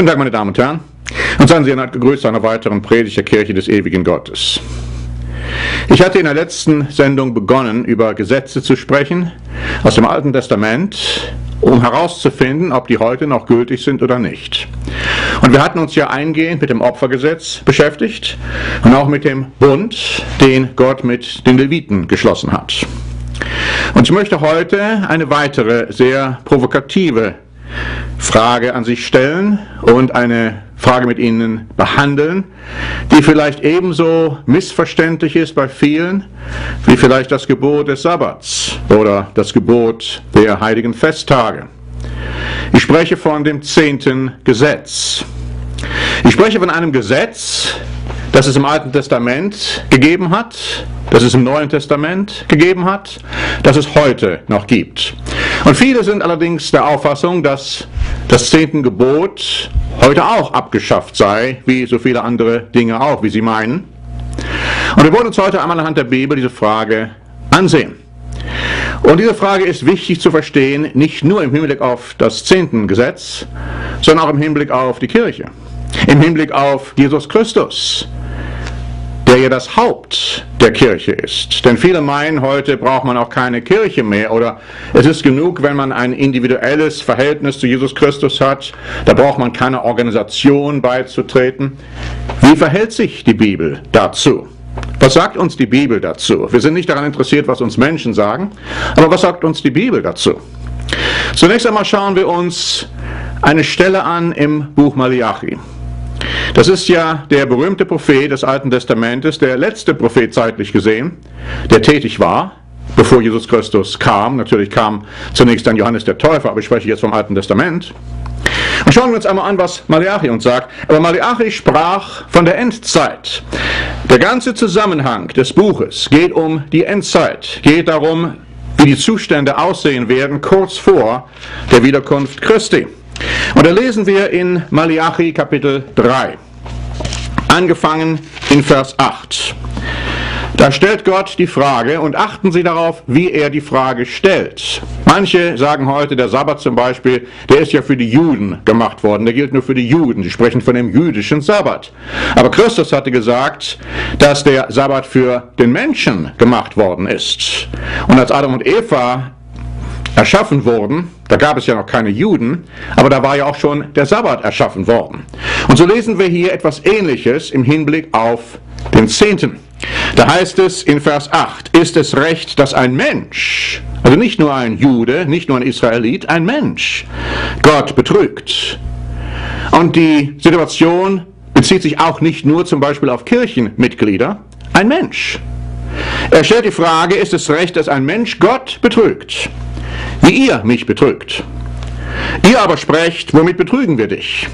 Guten Tag, meine Damen und Herren. Und seien Sie erneut gegrüßt zu einer weiteren Predigt der Kirche des ewigen Gottes. Ich hatte in der letzten Sendung begonnen, über Gesetze zu sprechen aus dem Alten Testament, um herauszufinden, ob die heute noch gültig sind oder nicht. Und wir hatten uns ja eingehend mit dem Opfergesetz beschäftigt und auch mit dem Bund, den Gott mit den Leviten geschlossen hat. Und ich möchte heute eine weitere sehr provokative Frage an sich stellen und eine Frage mit Ihnen behandeln, die vielleicht ebenso missverständlich ist bei vielen, wie vielleicht das Gebot des Sabbats oder das Gebot der heiligen Festtage. Ich spreche von dem zehnten Gesetz. Ich spreche von einem Gesetz, das es im Alten Testament gegeben hat, das es im Neuen Testament gegeben hat, das es heute noch gibt. Und viele sind allerdings der Auffassung, dass das zehnte Gebot heute auch abgeschafft sei, wie so viele andere Dinge auch, wie sie meinen. Und wir wollen uns heute einmal anhand der Bibel diese Frage ansehen. Und diese Frage ist wichtig zu verstehen, nicht nur im Hinblick auf das zehnten Gesetz, sondern auch im Hinblick auf die Kirche, im Hinblick auf Jesus Christus, der ja das Haupt der Kirche ist. Denn viele meinen, heute braucht man auch keine Kirche mehr oder es ist genug, wenn man ein individuelles Verhältnis zu Jesus Christus hat, da braucht man keine Organisation beizutreten. Wie verhält sich die Bibel dazu? Was sagt uns die Bibel dazu? Wir sind nicht daran interessiert, was uns Menschen sagen, aber was sagt uns die Bibel dazu? Zunächst einmal schauen wir uns eine Stelle an im Buch Malachi. Das ist ja der berühmte Prophet des Alten Testamentes, der letzte Prophet zeitlich gesehen, der tätig war, bevor Jesus Christus kam. Natürlich kam zunächst dann Johannes der Täufer, aber ich spreche jetzt vom Alten Testament. Und schauen wir uns einmal an, was Malachi uns sagt. Aber Malachi sprach von der Endzeit. Der ganze Zusammenhang des Buches geht um die Endzeit, geht darum, wie die Zustände aussehen werden kurz vor der Wiederkunft Christi. Und da lesen wir in Malachi Kapitel 3, angefangen in Vers 8. Da stellt Gott die Frage und achten Sie darauf, wie er die Frage stellt. Manche sagen heute, der Sabbat zum Beispiel, der ist ja für die Juden gemacht worden, der gilt nur für die Juden. Sie sprechen von dem jüdischen Sabbat. Aber Christus hatte gesagt, dass der Sabbat für den Menschen gemacht worden ist. Und als Adam und Eva erschaffen wurden, da gab es ja noch keine Juden, aber da war ja auch schon der Sabbat erschaffen worden. Und so lesen wir hier etwas Ähnliches im Hinblick auf den Zehnten. Da heißt es in Vers 8, ist es recht, dass ein Mensch, also nicht nur ein Jude, nicht nur ein Israelit, ein Mensch, Gott betrügt. Und die Situation bezieht sich auch nicht nur zum Beispiel auf Kirchenmitglieder, ein Mensch. Er stellt die Frage, ist es recht, dass ein Mensch Gott betrügt? Wie ihr mich betrügt. Ihr aber sprecht, womit betrügen wir dich?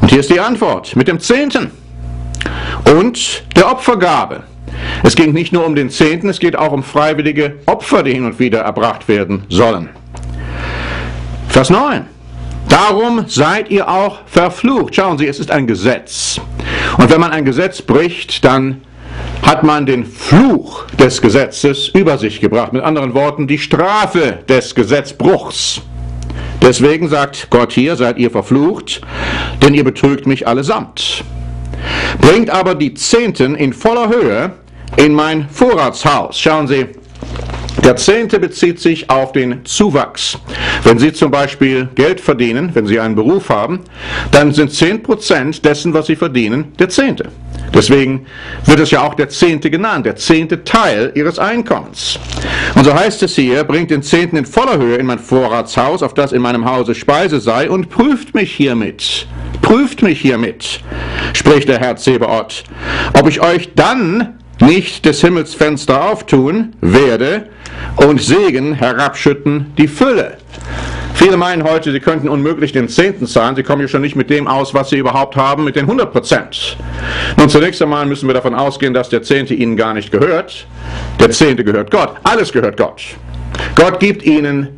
Und hier ist die Antwort, mit dem Zehnten und der Opfergabe. Es ging nicht nur um den Zehnten, es geht auch um freiwillige Opfer, die hin und wieder erbracht werden sollen. Vers 9. Darum seid ihr auch verflucht. Schauen Sie, es ist ein Gesetz. Und wenn man ein Gesetz bricht, dann hat man den Fluch des Gesetzes über sich gebracht. Mit anderen Worten, die Strafe des Gesetzbruchs. Deswegen sagt Gott hier, seid ihr verflucht, denn ihr betrügt mich allesamt. Bringt aber die Zehnten in voller Höhe in mein Vorratshaus. Schauen Sie, der Zehnte bezieht sich auf den Zuwachs. Wenn Sie zum Beispiel Geld verdienen, wenn Sie einen Beruf haben, dann sind 10% dessen, was Sie verdienen, der Zehnte. Deswegen wird es ja auch der Zehnte genannt, der zehnte Teil Ihres Einkommens. Und so heißt es hier, bringt den Zehnten in voller Höhe in mein Vorratshaus, auf das in meinem Hause Speise sei, und prüft mich hiermit. Prüft mich hiermit, spricht der Herr Zebaoth, ob ich euch dann nicht des Himmels Fenster auftun werde und Segen herabschütten die Fülle. Viele meinen heute, sie könnten unmöglich den Zehnten zahlen. Sie kommen ja schon nicht mit dem aus, was sie überhaupt haben, mit den 100 Prozent. Nun, zunächst einmal müssen wir davon ausgehen, dass der Zehnte ihnen gar nicht gehört. Der Zehnte gehört Gott. Alles gehört Gott. Gott gibt ihnen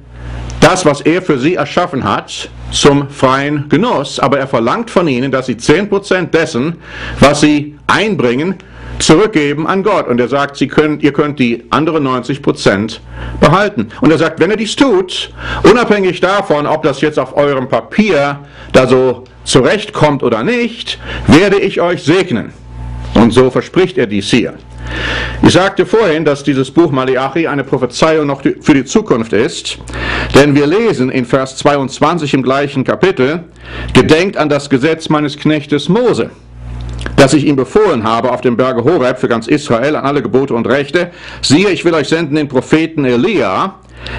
das, was er für sie erschaffen hat, zum freien Genuss. Aber er verlangt von ihnen, dass sie 10 Prozent dessen, was sie einbringen, zurückgeben an Gott. Und er sagt, Sie könnt, ihr könnt die anderen 90 Prozent behalten. Und er sagt, wenn er dies tut, unabhängig davon, ob das jetzt auf eurem Papier da so zurechtkommt oder nicht, werde ich euch segnen. Und so verspricht er dies hier. Ich sagte vorhin, dass dieses Buch Malachi eine Prophezeiung noch für die Zukunft ist, denn wir lesen in Vers 22 im gleichen Kapitel, Gedenkt an das Gesetz meines Knechtes Mose, das ich ihm befohlen habe auf dem Berge Horeb für ganz Israel an alle Gebote und Rechte. Siehe, ich will euch senden den Propheten Elia,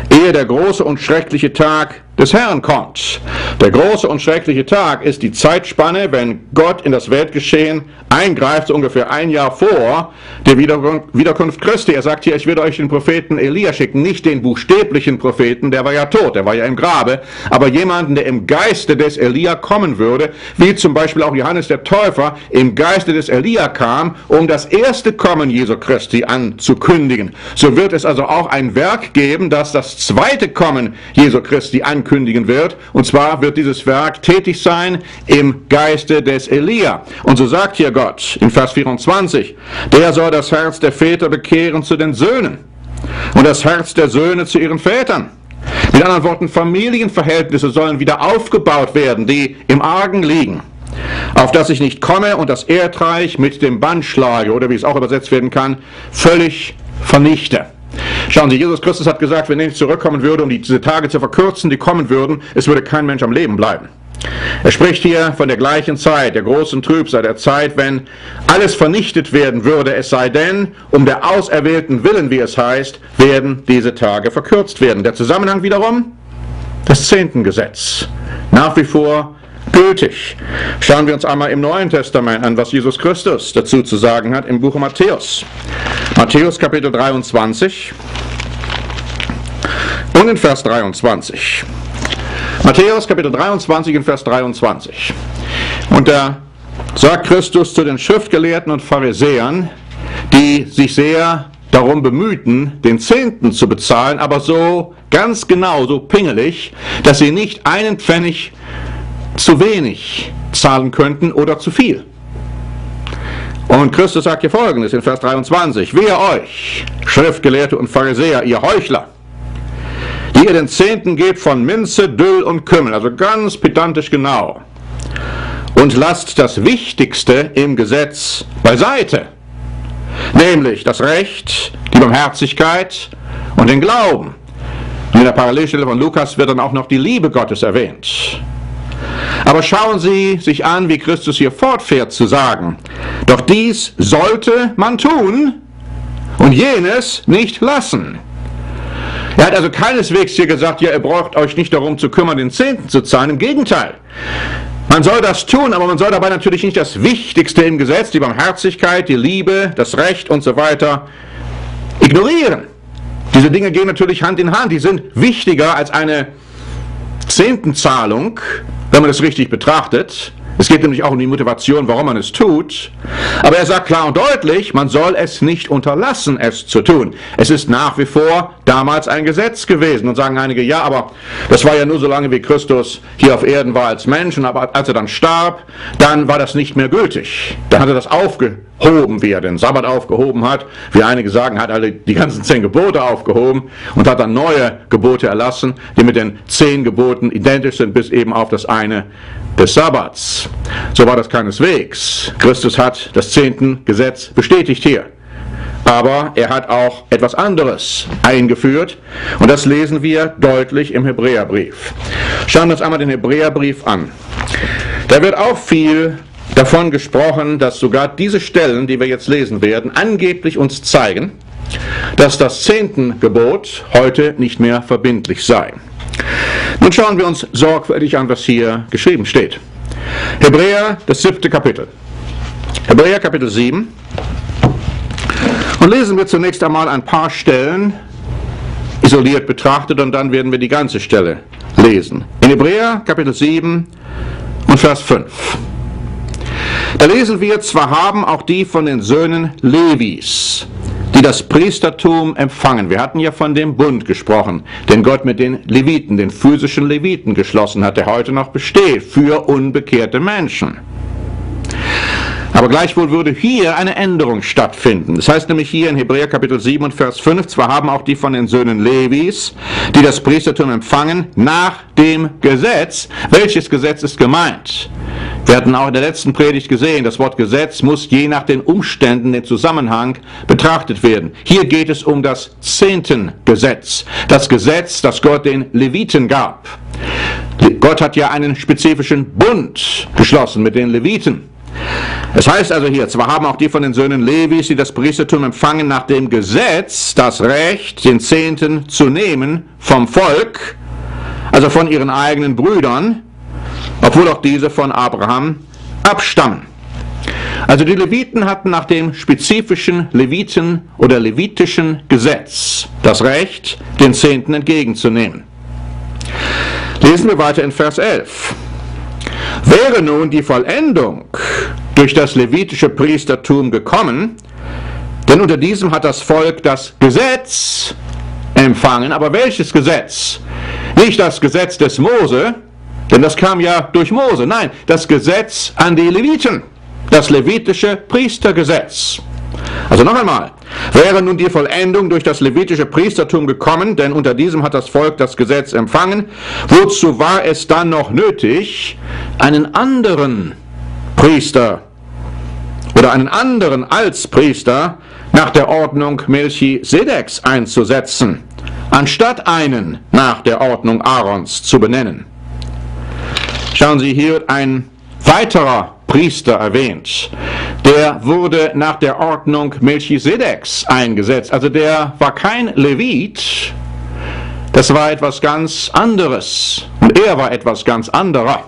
ehe der große und schreckliche Tag des Herrn kommt. Der große und schreckliche Tag ist die Zeitspanne, wenn Gott in das Weltgeschehen eingreift, so ungefähr ein Jahr vor der Wiederkunft Christi. Er sagt hier, ich werde euch den Propheten Elia schicken, nicht den buchstäblichen Propheten, der war ja tot, der war ja im Grabe, aber jemanden, der im Geiste des Elia kommen würde, wie zum Beispiel auch Johannes der Täufer im Geiste des Elia kam, um das erste Kommen Jesu Christi anzukündigen. So wird es also auch ein Werk geben, das das zweite Kommen Jesu Christi ankündigt ankündigen wird. Und zwar wird dieses Werk tätig sein im Geiste des Elia. Und so sagt hier Gott in Vers 24, der soll das Herz der Väter bekehren zu den Söhnen und das Herz der Söhne zu ihren Vätern. Mit anderen Worten, Familienverhältnisse sollen wieder aufgebaut werden, die im Argen liegen auf das ich nicht komme und das Erdreich mit dem Band schlage, oder wie es auch übersetzt werden kann, völlig vernichte. Schauen Sie, Jesus Christus hat gesagt, wenn er nicht zurückkommen würde, um diese Tage zu verkürzen, die kommen würden, es würde kein Mensch am Leben bleiben. Er spricht hier von der gleichen Zeit, der großen Trübsal, der Zeit, wenn alles vernichtet werden würde, es sei denn, um der auserwählten Willen, wie es heißt, werden diese Tage verkürzt werden. Der Zusammenhang wiederum? Das Zehntengesetz. Nach wie vor gültig. Schauen wir uns einmal im Neuen Testament an, was Jesus Christus dazu zu sagen hat im Buche Matthäus. Matthäus Kapitel 23 und in Vers 23. Matthäus Kapitel 23 in Vers 23. Und da sagt Christus zu den Schriftgelehrten und Pharisäern, die sich sehr darum bemühten, den Zehnten zu bezahlen, aber so ganz genau, so pingelig, dass sie nicht einen Pfennig zu wenig zahlen könnten oder zu viel. Und Christus sagt hier folgendes in Vers 23, wehe euch, Schriftgelehrte und Pharisäer, ihr Heuchler, die ihr den Zehnten gebt von Minze, Düll und Kümmel, also ganz pedantisch genau, und lasst das Wichtigste im Gesetz beiseite, nämlich das Recht, die Barmherzigkeit und den Glauben. Und in der Parallelstelle von Lukas wird dann auch noch die Liebe Gottes erwähnt. Aber schauen Sie sich an, wie Christus hier fortfährt zu sagen. Doch dies sollte man tun und jenes nicht lassen. Er hat also keineswegs hier gesagt, ja, ihr braucht euch nicht darum zu kümmern, den Zehnten zu zahlen. Im Gegenteil. Man soll das tun, aber man soll dabei natürlich nicht das Wichtigste im Gesetz, die Barmherzigkeit, die Liebe, das Recht und so weiter, ignorieren. Diese Dinge gehen natürlich Hand in Hand. Die sind wichtiger als eine Zehntenzahlung, wenn man es richtig betrachtet. Es geht nämlich auch um die Motivation, warum man es tut. Aber er sagt klar und deutlich, man soll es nicht unterlassen, es zu tun. Es ist nach wie vor damals ein Gesetz gewesen. Und sagen einige, ja, aber das war ja nur so lange, wie Christus hier auf Erden war als Mensch. Und als er dann starb, dann war das nicht mehr gültig. Da hat er das aufgehoben, wie er den Sabbat aufgehoben hat. Wie einige sagen, hat er die ganzen zehn Gebote aufgehoben und hat dann neue Gebote erlassen, die mit den zehn Geboten identisch sind, bis eben auf das eine des Sabbats. So war das keineswegs. Christus hat das zehnten Gesetz bestätigt hier. Aber er hat auch etwas anderes eingeführt und das lesen wir deutlich im Hebräerbrief. Schauen wir uns einmal den Hebräerbrief an. Da wird auch viel davon gesprochen, dass sogar diese Stellen, die wir jetzt lesen werden, angeblich uns zeigen, dass das zehnten Gebot heute nicht mehr verbindlich sei. Nun schauen wir uns sorgfältig an, was hier geschrieben steht. Hebräer, das siebte Kapitel. Hebräer Kapitel 7. Und lesen wir zunächst einmal ein paar Stellen isoliert betrachtet und dann werden wir die ganze Stelle lesen. In Hebräer Kapitel 7 und Vers 5. Da lesen wir, zwar haben auch die von den Söhnen Levis die das Priestertum empfangen. Wir hatten ja von dem Bund gesprochen, den Gott mit den Leviten, den physischen Leviten geschlossen hat, der heute noch besteht, für unbekehrte Menschen. Aber gleichwohl würde hier eine Änderung stattfinden. Das heißt nämlich hier in Hebräer Kapitel 7 und Vers 5, zwar haben auch die von den Söhnen Levis, die das Priestertum empfangen, nach dem Gesetz. Welches Gesetz ist gemeint? Wir hatten auch in der letzten Predigt gesehen, das Wort Gesetz muss je nach den Umständen, den Zusammenhang betrachtet werden. Hier geht es um das Zehntengesetz, das Gesetz, das Gott den Leviten gab. Gott hat ja einen spezifischen Bund geschlossen mit den Leviten. Es heißt also hier, zwar haben auch die von den Söhnen Levis, die das Priestertum empfangen, nach dem Gesetz das Recht, den Zehnten zu nehmen vom Volk, also von ihren eigenen Brüdern, obwohl auch diese von Abraham abstammen. Also die Leviten hatten nach dem spezifischen Leviten oder levitischen Gesetz das Recht, den Zehnten entgegenzunehmen. Lesen wir weiter in Vers 11. Wäre nun die Vollendung durch das levitische Priestertum gekommen, denn unter diesem hat das Volk das Gesetz empfangen, aber welches Gesetz? Nicht das Gesetz des Mose, denn das kam ja durch Mose. Nein, das Gesetz an die Leviten. Das levitische Priestergesetz. Also noch einmal, wäre nun die Vollendung durch das levitische Priestertum gekommen, denn unter diesem hat das Volk das Gesetz empfangen, wozu war es dann noch nötig, einen anderen Priester oder einen anderen als Priester nach der Ordnung Melchisedeks einzusetzen, anstatt einen nach der Ordnung Aarons zu benennen? Schauen Sie, hier wird ein weiterer Priester erwähnt. Der wurde nach der Ordnung Melchisedeks eingesetzt. Also der war kein Levit, das war etwas ganz anderes. Und er war etwas ganz anderer.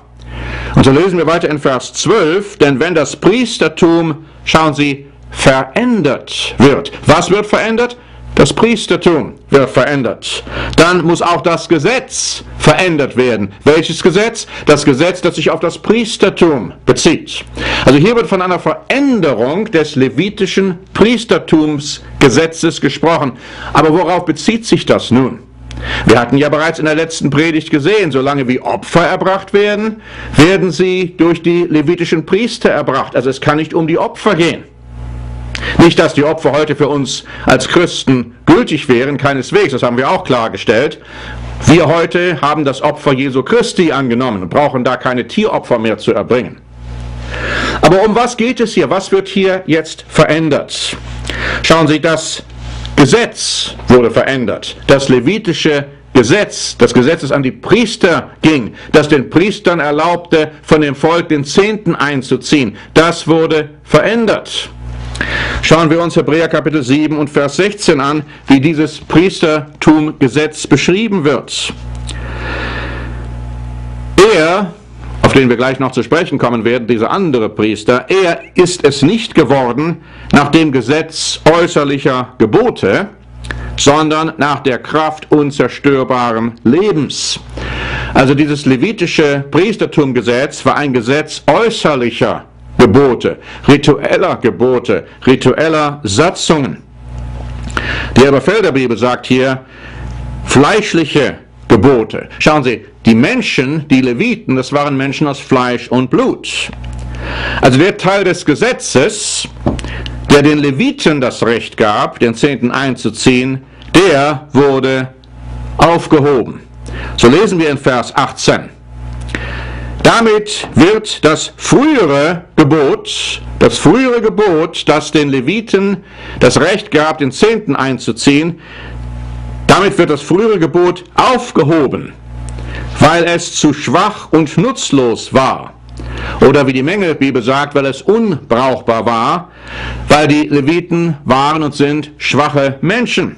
Und so lesen wir weiter in Vers 12, denn wenn das Priestertum, schauen Sie, verändert wird. Was wird verändert? Das Priestertum wird verändert. Dann muss auch das Gesetz verändert werden. Welches Gesetz? Das Gesetz, das sich auf das Priestertum bezieht. Also hier wird von einer Veränderung des levitischen Priestertumsgesetzes gesprochen. Aber worauf bezieht sich das nun? Wir hatten ja bereits in der letzten Predigt gesehen, solange wie Opfer erbracht werden, werden sie durch die levitischen Priester erbracht. Also es kann nicht um die Opfer gehen. Nicht, dass die Opfer heute für uns als Christen gültig wären, keineswegs, das haben wir auch klargestellt. Wir heute haben das Opfer Jesu Christi angenommen und brauchen da keine Tieropfer mehr zu erbringen. Aber um was geht es hier? Was wird hier jetzt verändert? Schauen Sie, das Gesetz wurde verändert. Das levitische Gesetz, das Gesetz, das an die Priester ging, das den Priestern erlaubte, von dem Volk den Zehnten einzuziehen, das wurde verändert. Schauen wir uns Hebräer Kapitel 7 und Vers 16 an, wie dieses Priestertumgesetz beschrieben wird. Er, auf den wir gleich noch zu sprechen kommen werden, dieser andere Priester, er ist es nicht geworden nach dem Gesetz äußerlicher Gebote, sondern nach der Kraft unzerstörbaren Lebens. Also dieses levitische Priestertumgesetz war ein Gesetz äußerlicher Gebote, ritueller Gebote, ritueller Satzungen. Die Elberfelder Bibel sagt hier fleischliche Gebote. Schauen Sie, die Menschen, die Leviten, das waren Menschen aus Fleisch und Blut. Also der Teil des Gesetzes, der den Leviten das Recht gab, den Zehnten einzuziehen, der wurde aufgehoben. So lesen wir in Vers 18. Damit wird das frühere Gebot, das frühere Gebot, das den Leviten das Recht gab, den Zehnten einzuziehen, damit wird das frühere Gebot aufgehoben, weil es zu schwach und nutzlos war. Oder wie die Mengelbibel sagt, weil es unbrauchbar war, weil die Leviten waren und sind schwache Menschen.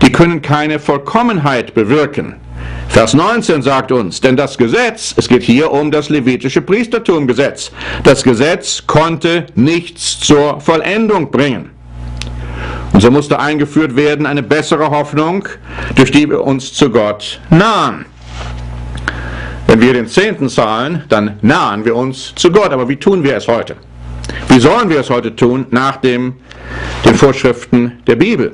Die können keine Vollkommenheit bewirken. Vers 19 sagt uns, denn das Gesetz, es geht hier um das levitische Priestertumgesetz, das Gesetz konnte nichts zur Vollendung bringen. Und so musste eingeführt werden eine bessere Hoffnung, durch die wir uns zu Gott nahen. Wenn wir den Zehnten zahlen, dann nahen wir uns zu Gott. Aber wie tun wir es heute? Wie sollen wir es heute tun nach dem, den Vorschriften der Bibel?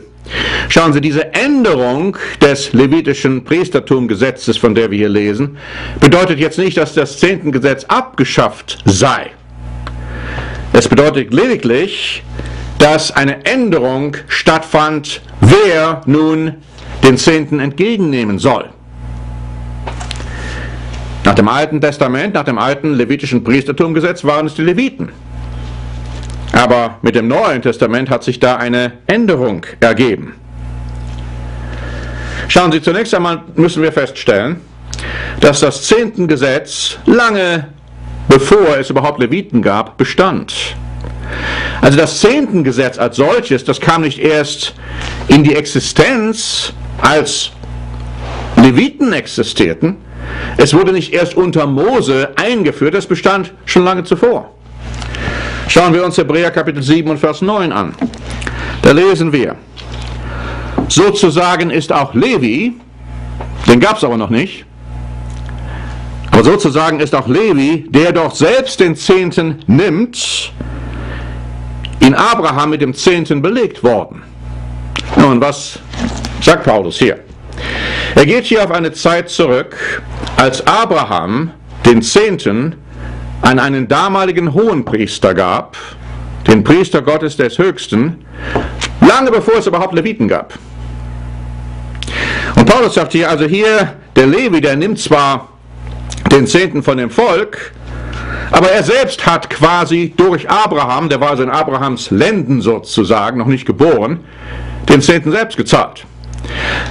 Schauen Sie, diese Änderung des levitischen Priestertumgesetzes, von der wir hier lesen, bedeutet jetzt nicht, dass das Zehntengesetz abgeschafft sei. Es bedeutet lediglich, dass eine Änderung stattfand, wer nun den Zehnten entgegennehmen soll. Nach dem Alten Testament, nach dem alten levitischen Priestertumgesetz waren es die Leviten. Aber mit dem Neuen Testament hat sich da eine Änderung ergeben. Schauen Sie, zunächst einmal müssen wir feststellen, dass das Zehntengesetz lange bevor es überhaupt Leviten gab, bestand. Also das Zehntengesetz als solches, das kam nicht erst in die Existenz, als Leviten existierten. Es wurde nicht erst unter Mose eingeführt, es bestand schon lange zuvor. Schauen wir uns Hebräer Kapitel 7 und Vers 9 an. Da lesen wir, sozusagen ist auch Levi, den gab es aber noch nicht, aber sozusagen ist auch Levi, der doch selbst den Zehnten nimmt, in Abraham mit dem Zehnten belegt worden. Nun, was sagt Paulus hier? Er geht hier auf eine Zeit zurück, als Abraham den Zehnten an einen damaligen Hohenpriester gab, den Priester Gottes des Höchsten, lange bevor es überhaupt Leviten gab. Und Paulus sagt hier, also hier, der Levi, der nimmt zwar den Zehnten von dem Volk, aber er selbst hat quasi durch Abraham, der war also in Abrahams Lenden sozusagen, noch nicht geboren, den Zehnten selbst gezahlt.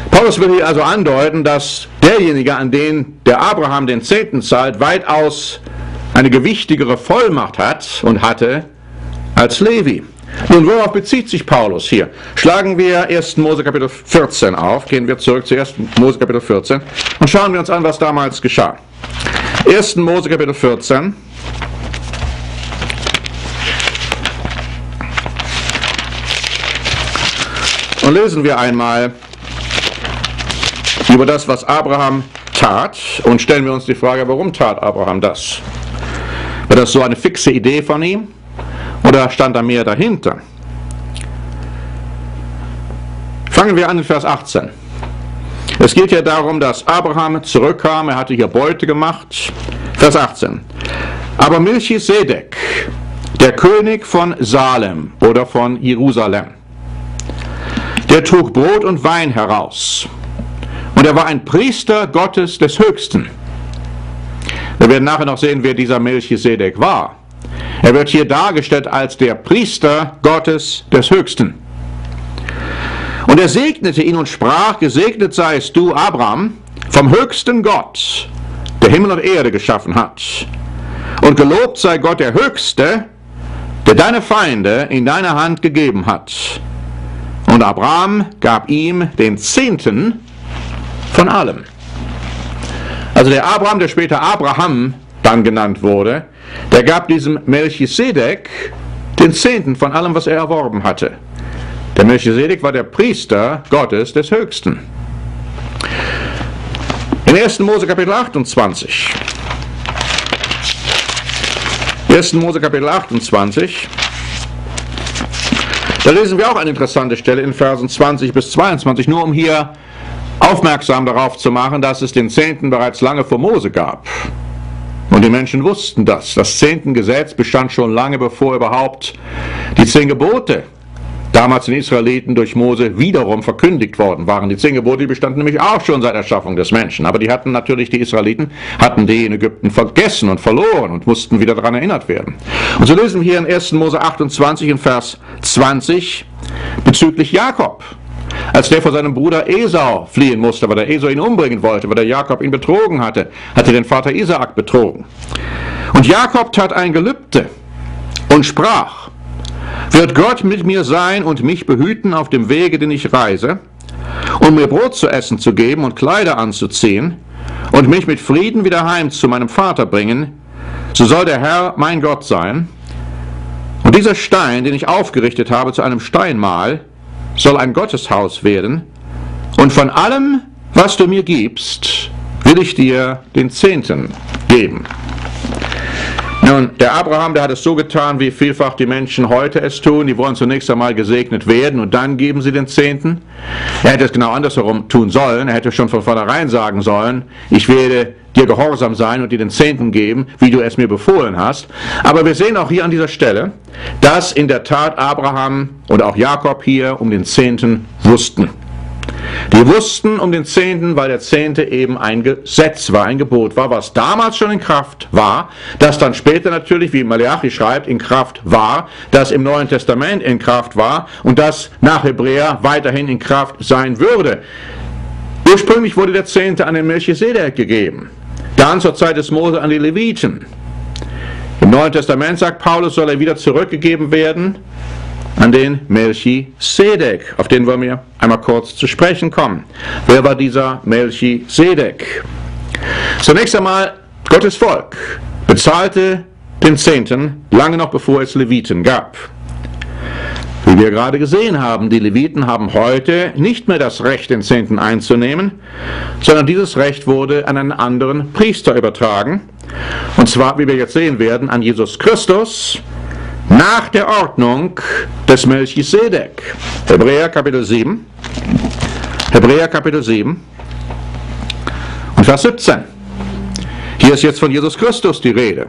Paulus will hier also andeuten, dass derjenige, an den der Abraham den Zehnten zahlt, weitaus eine gewichtigere Vollmacht hat und hatte als Levi. Nun, worauf bezieht sich Paulus hier? Schlagen wir 1. Mose Kapitel 14 auf, gehen wir zurück zu 1. Mose Kapitel 14 und schauen wir uns an, was damals geschah. 1. Mose Kapitel 14. Und lesen wir einmal über das, was Abraham tat und stellen wir uns die Frage, warum tat Abraham das? War das so eine fixe Idee von ihm oder stand da mehr dahinter? Fangen wir an in Vers 18. Es geht ja darum, dass Abraham zurückkam, er hatte hier Beute gemacht. Vers 18. Aber Melchisedek, der König von Salem oder von Jerusalem, der trug Brot und Wein heraus. Und er war ein Priester Gottes des Höchsten. Wir werden nachher noch sehen, wer dieser Melchisedek war. Er wird hier dargestellt als der Priester Gottes des Höchsten. Und er segnete ihn und sprach, gesegnet seist du, Abraham, vom höchsten Gott, der Himmel und Erde geschaffen hat. Und gelobt sei Gott der Höchste, der deine Feinde in deine Hand gegeben hat. Und Abraham gab ihm den Zehnten von allem. Also der Abraham, der später Abraham dann genannt wurde, der gab diesem Melchisedek den Zehnten von allem, was er erworben hatte. Der Melchisedek war der Priester Gottes des Höchsten. In 1. Mose Kapitel 28. 1. Mose Kapitel 28. Da lesen wir auch eine interessante Stelle in Versen 20 bis 22, nur um hier aufmerksam darauf zu machen, dass es den Zehnten bereits lange vor Mose gab. Und die Menschen wussten das. Das Zehntengesetz bestand schon lange bevor überhaupt die zehn Gebote damals den Israeliten durch Mose wiederum verkündigt worden waren. Die zehn Gebote die bestanden nämlich auch schon seit Erschaffung des Menschen. Aber die hatten natürlich, die Israeliten, hatten die in Ägypten vergessen und verloren und mussten wieder daran erinnert werden. Und so lesen wir hier in 1. Mose 28 in Vers 20 bezüglich Jakob. Als der vor seinem Bruder Esau fliehen musste, weil der Esau ihn umbringen wollte, weil der Jakob ihn betrogen hatte, hatte den Vater Isaak betrogen. Und Jakob tat ein Gelübde und sprach, wird Gott mit mir sein und mich behüten auf dem Wege, den ich reise, und mir Brot zu essen zu geben und Kleider anzuziehen und mich mit Frieden wieder heim zu meinem Vater bringen, so soll der Herr mein Gott sein. Und dieser Stein, den ich aufgerichtet habe zu einem Steinmal, soll ein Gotteshaus werden. Und von allem, was du mir gibst, will ich dir den Zehnten geben. Nun, der Abraham, der hat es so getan, wie vielfach die Menschen heute es tun. Die wollen zunächst einmal gesegnet werden und dann geben sie den Zehnten. Er hätte es genau andersherum tun sollen. Er hätte schon von vornherein sagen sollen, ich werde dir gehorsam sein und dir den Zehnten geben, wie du es mir befohlen hast. Aber wir sehen auch hier an dieser Stelle, dass in der Tat Abraham und auch Jakob hier um den Zehnten wussten. Die wussten um den Zehnten, weil der Zehnte eben ein Gesetz war, ein Gebot war, was damals schon in Kraft war, das dann später natürlich, wie Malachi schreibt, in Kraft war, das im Neuen Testament in Kraft war und das nach Hebräer weiterhin in Kraft sein würde. Ursprünglich wurde der Zehnte an den Melchisedek gegeben, dann zur Zeit des Mose an die Leviten. Im Neuen Testament sagt Paulus, soll er wieder zurückgegeben werden an den Melchisedek, auf den wollen wir einmal kurz zu sprechen kommen. Wer war dieser Melchisedek? Zunächst einmal, Gottes Volk bezahlte den Zehnten lange noch bevor es Leviten gab. Wie wir gerade gesehen haben, die Leviten haben heute nicht mehr das Recht, den Zehnten einzunehmen, sondern dieses Recht wurde an einen anderen Priester übertragen. Und zwar, wie wir jetzt sehen werden, an Jesus Christus, nach der Ordnung des Melchisedek. Hebräer Kapitel 7. Hebräer Kapitel 7 und Vers 17. Hier ist jetzt von Jesus Christus die Rede.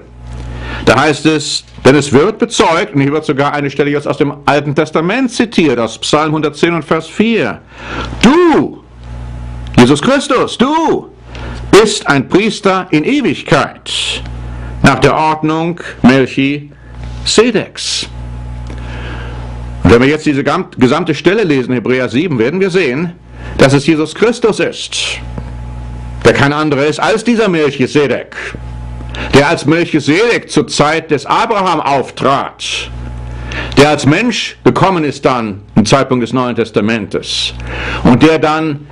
Da heißt es, denn es wird bezeugt, und hier wird sogar eine Stelle jetzt aus dem Alten Testament zitiert, aus Psalm 110 und Vers 4. Du, Jesus Christus, du bist ein Priester in Ewigkeit, nach der Ordnung Melchisedek. Sedeks. Und wenn wir jetzt diese gesamte Stelle lesen, Hebräer 7, werden wir sehen, dass es Jesus Christus ist, der kein anderer ist als dieser Melchisedek, der als Melchisedek zur Zeit des Abraham auftrat, der als Mensch gekommen ist dann im Zeitpunkt des Neuen Testamentes und der dann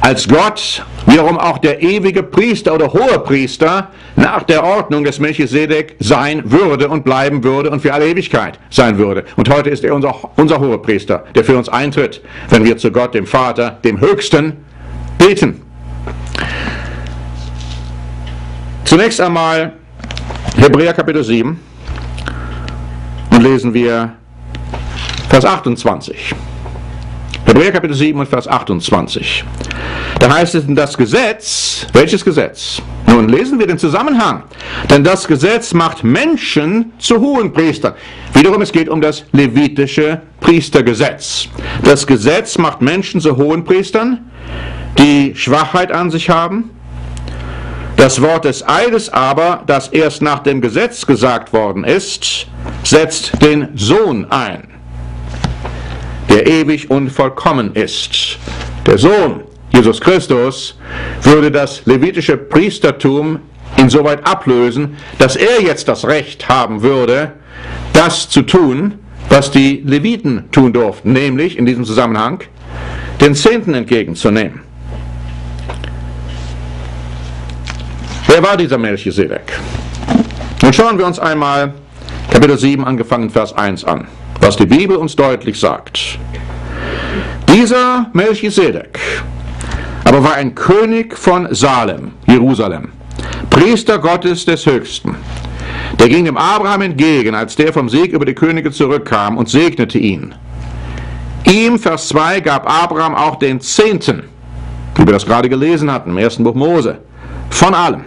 als Gott wiederum auch der ewige Priester oder hohe Priester nach der Ordnung des Melchisedek sein würde und bleiben würde und für alle Ewigkeit sein würde. Und heute ist er unser, unser hoher Priester, der für uns eintritt, wenn wir zu Gott, dem Vater, dem Höchsten, beten. Zunächst einmal Hebräer Kapitel 7 und lesen wir Vers 28. Hebräer Kapitel 7 und Vers 28. Da heißt es, das Gesetz, welches Gesetz? Nun lesen wir den Zusammenhang. Denn das Gesetz macht Menschen zu hohen Priestern. Wiederum, es geht um das levitische Priestergesetz. Das Gesetz macht Menschen zu hohen Priestern, die Schwachheit an sich haben. Das Wort des Eides aber, das erst nach dem Gesetz gesagt worden ist, setzt den Sohn ein der ewig und vollkommen ist. Der Sohn, Jesus Christus, würde das levitische Priestertum insoweit ablösen, dass er jetzt das Recht haben würde, das zu tun, was die Leviten tun durften, nämlich in diesem Zusammenhang den Zehnten entgegenzunehmen. Wer war dieser Melchisedek? Nun schauen wir uns einmal Kapitel 7 angefangen Vers 1 an was die Bibel uns deutlich sagt. Dieser Melchisedek aber war ein König von Salem, Jerusalem, Priester Gottes des Höchsten. Der ging dem Abraham entgegen, als der vom Sieg über die Könige zurückkam und segnete ihn. Ihm, Vers 2, gab Abraham auch den Zehnten, wie wir das gerade gelesen hatten im ersten Buch Mose, von allem.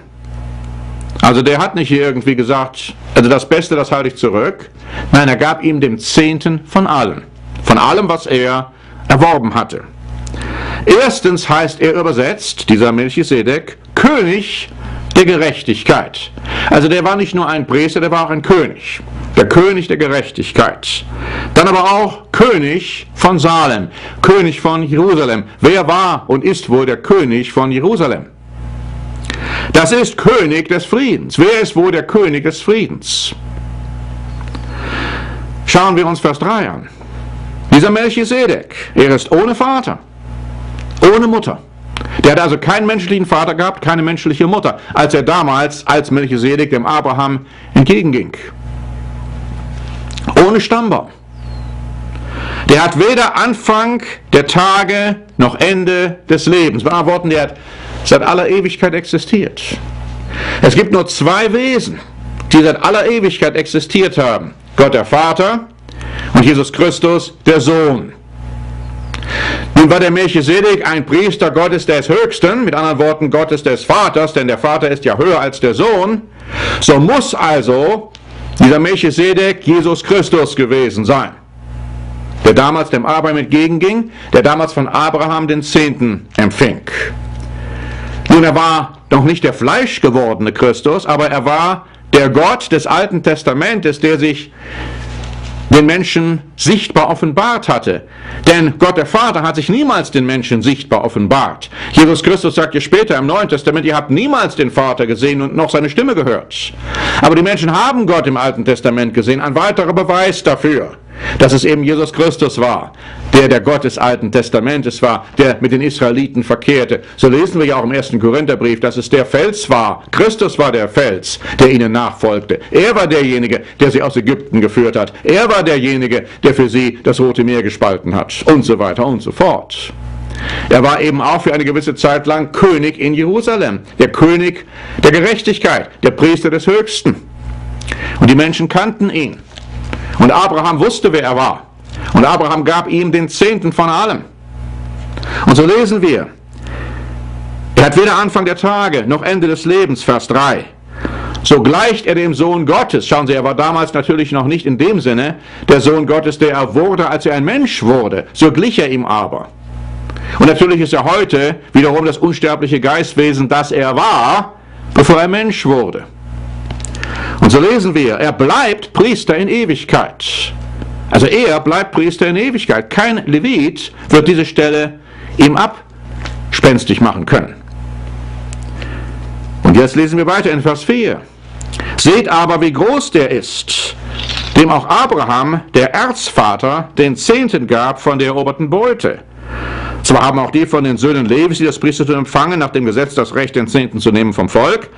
Also der hat nicht irgendwie gesagt, also das Beste, das halte ich zurück. Nein, er gab ihm den Zehnten von allem. Von allem, was er erworben hatte. Erstens heißt er übersetzt, dieser Melchisedek, König der Gerechtigkeit. Also der war nicht nur ein Priester, der war auch ein König. Der König der Gerechtigkeit. Dann aber auch König von Salem, König von Jerusalem. Wer war und ist wohl der König von Jerusalem? Das ist König des Friedens. Wer ist wohl der König des Friedens? Schauen wir uns Vers 3 an. Dieser Melchisedek, er ist ohne Vater, ohne Mutter. Der hat also keinen menschlichen Vater gehabt, keine menschliche Mutter, als er damals als Melchisedek dem Abraham entgegenging. Ohne Stammbaum. Der hat weder Anfang der Tage noch Ende des Lebens. Mit anderen Worten, der hat seit aller Ewigkeit existiert. Es gibt nur zwei Wesen, die seit aller Ewigkeit existiert haben. Gott der Vater und Jesus Christus der Sohn. Nun war der Melchisedek ein Priester Gottes des Höchsten, mit anderen Worten Gottes des Vaters, denn der Vater ist ja höher als der Sohn. So muss also dieser Melchisedek Jesus Christus gewesen sein. der damals dem Abraham entgegenging, der damals von Abraham den Zehnten empfing. Nun, er war noch nicht der fleischgewordene Christus, aber er war der Gott des Alten Testamentes, der sich den Menschen sichtbar offenbart hatte. Denn Gott der Vater hat sich niemals den Menschen sichtbar offenbart. Jesus Christus sagt ja später im Neuen Testament, ihr habt niemals den Vater gesehen und noch seine Stimme gehört. Aber die Menschen haben Gott im Alten Testament gesehen. Ein weiterer Beweis dafür dass es eben Jesus Christus war, der der Gott des Alten Testamentes war, der mit den Israeliten verkehrte. So lesen wir ja auch im ersten Korintherbrief, dass es der Fels war. Christus war der Fels, der ihnen nachfolgte. Er war derjenige, der sie aus Ägypten geführt hat. Er war derjenige, der für sie das Rote Meer gespalten hat. Und so weiter und so fort. Er war eben auch für eine gewisse Zeit lang König in Jerusalem, der König der Gerechtigkeit, der Priester des Höchsten. Und die Menschen kannten ihn. Und Abraham wusste, wer er war. Und Abraham gab ihm den Zehnten von allem. Und so lesen wir, er hat weder Anfang der Tage noch Ende des Lebens, Vers 3. So gleicht er dem Sohn Gottes. Schauen Sie, er war damals natürlich noch nicht in dem Sinne der Sohn Gottes, der er wurde, als er ein Mensch wurde. So glich er ihm aber. Und natürlich ist er heute wiederum das unsterbliche Geistwesen, das er war, bevor er Mensch wurde. Und so lesen wir, er bleibt Priester in Ewigkeit. Also er bleibt Priester in Ewigkeit. Kein Levit wird diese Stelle ihm abspenstig machen können. Und jetzt lesen wir weiter in Vers 4. Seht aber, wie groß der ist, dem auch Abraham, der Erzvater, den Zehnten gab von der eroberten Beute. Zwar haben auch die von den Söhnen Levis, die das Priestertum empfangen, nach dem Gesetz das Recht, den Zehnten zu nehmen vom Volk,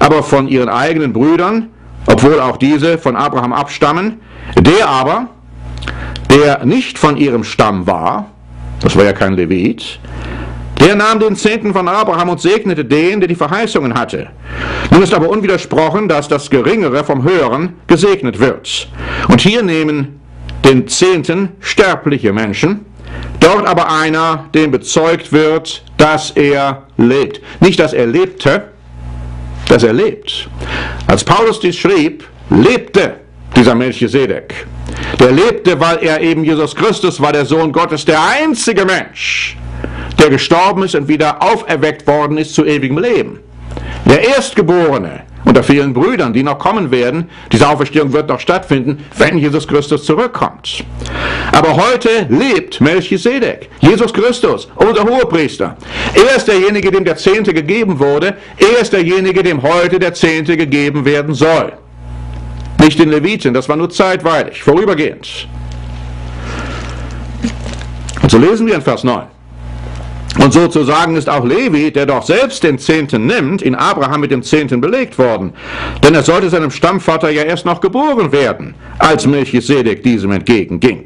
aber von ihren eigenen Brüdern obwohl auch diese von Abraham abstammen. Der aber, der nicht von ihrem Stamm war, das war ja kein Levit, der nahm den Zehnten von Abraham und segnete den, der die Verheißungen hatte. Nun ist aber unwidersprochen, dass das Geringere vom Höheren gesegnet wird. Und hier nehmen den Zehnten sterbliche Menschen, dort aber einer, dem bezeugt wird, dass er lebt. Nicht, dass er lebte, dass er lebt. Als Paulus dies schrieb, lebte dieser Melchisedek. Der lebte, weil er eben Jesus Christus war, der Sohn Gottes, der einzige Mensch, der gestorben ist und wieder auferweckt worden ist zu ewigem Leben. Der Erstgeborene, unter vielen Brüdern, die noch kommen werden. Diese Auferstehung wird noch stattfinden, wenn Jesus Christus zurückkommt. Aber heute lebt Melchisedek, Jesus Christus, unser Hohepriester. Er ist derjenige, dem der Zehnte gegeben wurde. Er ist derjenige, dem heute der Zehnte gegeben werden soll. Nicht den Leviten, das war nur zeitweilig, vorübergehend. Und so lesen wir in Vers 9. Und sozusagen ist auch Levi, der doch selbst den Zehnten nimmt, in Abraham mit dem Zehnten belegt worden. Denn er sollte seinem Stammvater ja erst noch geboren werden, als Melchisedek diesem entgegenging.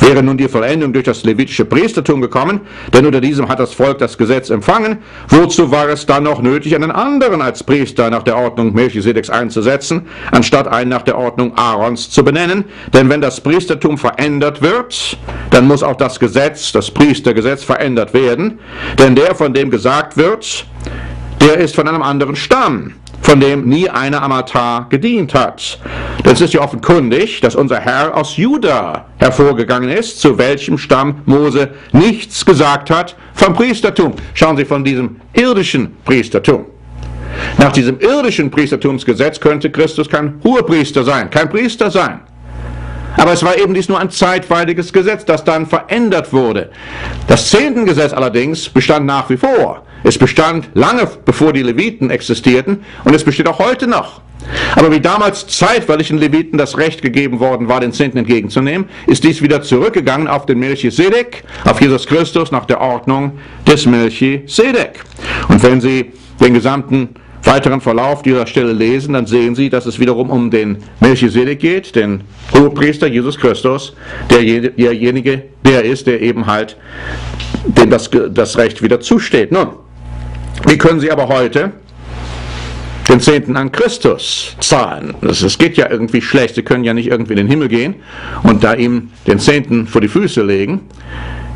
Wäre nun die Vollendung durch das levitische Priestertum gekommen, denn unter diesem hat das Volk das Gesetz empfangen, wozu war es dann noch nötig, einen anderen als Priester nach der Ordnung Melchisedeks einzusetzen, anstatt einen nach der Ordnung Aarons zu benennen? Denn wenn das Priestertum verändert wird, dann muss auch das Gesetz, das Priestergesetz verändert werden, denn der, von dem gesagt wird, der ist von einem anderen Stamm, von dem nie einer am Altar gedient hat. Denn es ist ja offenkundig, dass unser Herr aus Juda hervorgegangen ist, zu welchem Stamm Mose nichts gesagt hat vom Priestertum. Schauen Sie von diesem irdischen Priestertum. Nach diesem irdischen Priestertumsgesetz könnte Christus kein Hohepriester sein, kein Priester sein. Aber es war eben dies nur ein zeitweiliges Gesetz, das dann verändert wurde. Das Zehntengesetz allerdings bestand nach wie vor. Es bestand lange bevor die Leviten existierten und es besteht auch heute noch. Aber wie damals zeitweilig den Leviten das Recht gegeben worden war, den Zehnten entgegenzunehmen, ist dies wieder zurückgegangen auf den Melchisedek, auf Jesus Christus nach der Ordnung des Melchisedek. Und wenn Sie den gesamten weiteren Verlauf dieser Stelle lesen, dann sehen Sie, dass es wiederum um den Melchisedek geht, den Hohepriester Jesus Christus, derjenige, der ist, der eben halt dem das, das Recht wieder zusteht. Nun, wie können Sie aber heute den Zehnten an Christus zahlen. Es geht ja irgendwie schlecht. Sie können ja nicht irgendwie in den Himmel gehen und da ihm den Zehnten vor die Füße legen.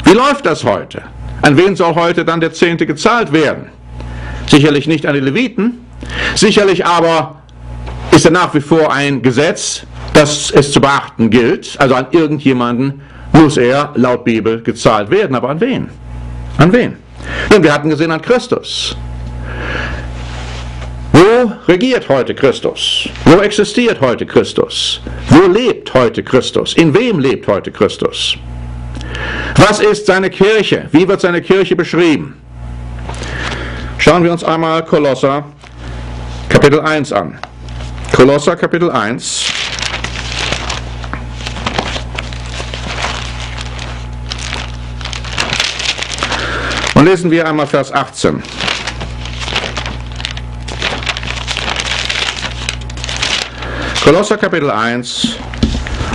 Wie läuft das heute? An wen soll heute dann der Zehnte gezahlt werden? Sicherlich nicht an die Leviten, sicherlich aber ist er nach wie vor ein Gesetz, das es zu beachten gilt, also an irgendjemanden muss er laut Bibel gezahlt werden. Aber an wen? An wen? Denn wir hatten gesehen an Christus. Wo regiert heute Christus? Wo existiert heute Christus? Wo lebt heute Christus? In wem lebt heute Christus? Was ist seine Kirche? Wie wird seine Kirche beschrieben? Schauen wir uns einmal Kolosser Kapitel 1 an. Kolosser Kapitel 1. Und lesen wir einmal Vers 18. Kolosser Kapitel 1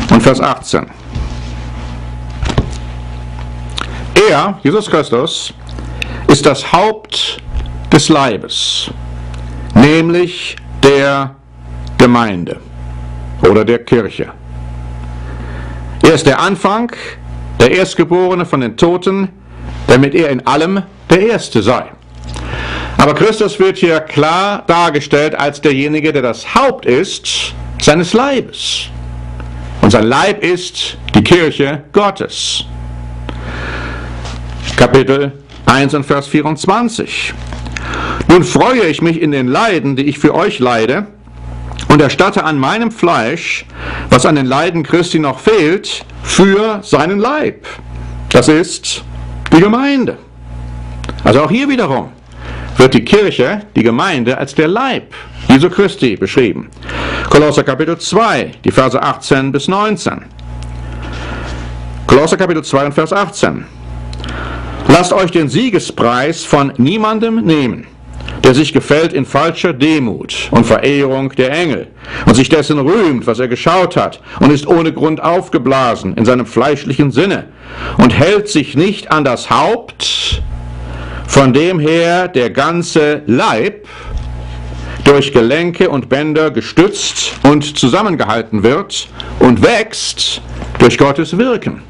und Vers 18. Er, Jesus Christus, ist das Haupt des Leibes, nämlich der Gemeinde oder der Kirche. Er ist der Anfang, der Erstgeborene von den Toten, damit er in allem der Erste sei. Aber Christus wird hier klar dargestellt als derjenige, der das Haupt ist seines Leibes. Und sein Leib ist die Kirche Gottes. Kapitel 1 und Vers 24. Nun freue ich mich in den Leiden, die ich für euch leide, und erstatte an meinem Fleisch, was an den Leiden Christi noch fehlt, für seinen Leib. Das ist die Gemeinde. Also auch hier wiederum wird die Kirche, die Gemeinde, als der Leib Jesu Christi beschrieben. Kolosser Kapitel 2, die Verse 18 bis 19. Kolosser Kapitel 2 und Vers 18. Lasst euch den Siegespreis von niemandem nehmen, der sich gefällt in falscher Demut und Verehrung der Engel und sich dessen rühmt, was er geschaut hat und ist ohne Grund aufgeblasen in seinem fleischlichen Sinne und hält sich nicht an das Haupt, von dem her der ganze Leib durch Gelenke und Bänder gestützt und zusammengehalten wird und wächst durch Gottes Wirken.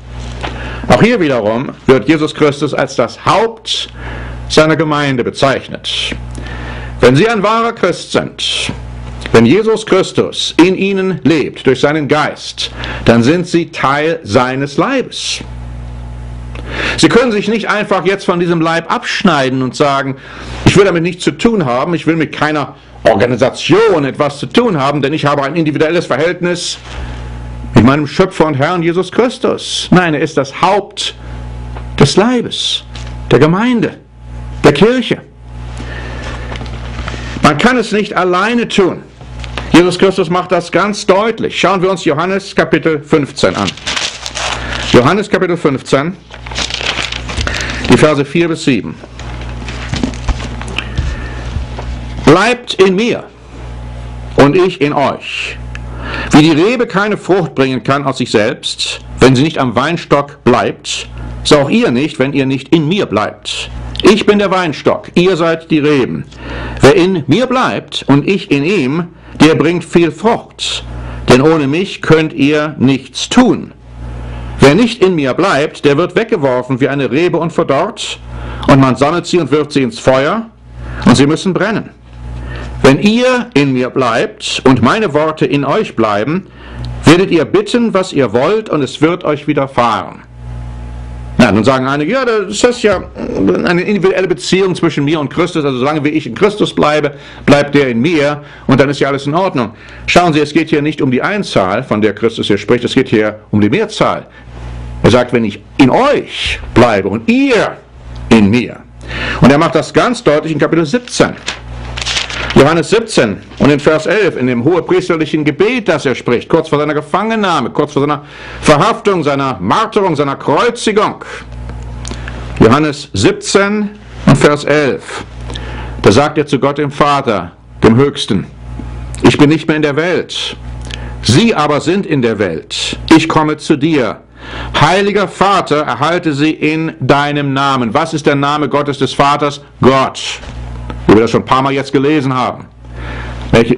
Auch hier wiederum wird Jesus Christus als das Haupt seiner Gemeinde bezeichnet. Wenn Sie ein wahrer Christ sind, wenn Jesus Christus in Ihnen lebt durch seinen Geist, dann sind Sie Teil seines Leibes. Sie können sich nicht einfach jetzt von diesem Leib abschneiden und sagen, ich will damit nichts zu tun haben, ich will mit keiner Organisation etwas zu tun haben, denn ich habe ein individuelles Verhältnis mit meinem Schöpfer und Herrn Jesus Christus. Nein, er ist das Haupt des Leibes, der Gemeinde, der Kirche. Man kann es nicht alleine tun. Jesus Christus macht das ganz deutlich. Schauen wir uns Johannes Kapitel 15 an. Johannes Kapitel 15, die Verse 4 bis 7. Bleibt in mir und ich in euch. Wie die Rebe keine Frucht bringen kann aus sich selbst, wenn sie nicht am Weinstock bleibt, so auch ihr nicht, wenn ihr nicht in mir bleibt. Ich bin der Weinstock, ihr seid die Reben. Wer in mir bleibt und ich in ihm, der bringt viel Frucht, denn ohne mich könnt ihr nichts tun. Wer nicht in mir bleibt, der wird weggeworfen wie eine Rebe und verdorrt, und man sammelt sie und wirft sie ins Feuer, und sie müssen brennen. Wenn ihr in mir bleibt und meine Worte in euch bleiben, werdet ihr bitten, was ihr wollt, und es wird euch widerfahren. Ja, nun sagen einige, ja, das ist ja eine individuelle Beziehung zwischen mir und Christus. Also solange wie ich in Christus bleibe, bleibt der in mir und dann ist ja alles in Ordnung. Schauen Sie, es geht hier nicht um die Einzahl, von der Christus hier spricht, es geht hier um die Mehrzahl. Er sagt, wenn ich in euch bleibe und ihr in mir. Und er macht das ganz deutlich in Kapitel 17. Johannes 17 und in Vers 11, in dem hohepriesterlichen Gebet, das er spricht, kurz vor seiner Gefangennahme, kurz vor seiner Verhaftung, seiner Marterung, seiner Kreuzigung. Johannes 17 und Vers 11. Da sagt er zu Gott dem Vater, dem Höchsten, ich bin nicht mehr in der Welt, sie aber sind in der Welt, ich komme zu dir. Heiliger Vater, erhalte sie in deinem Namen. Was ist der Name Gottes des Vaters? Gott wie wir das schon ein paar Mal jetzt gelesen haben.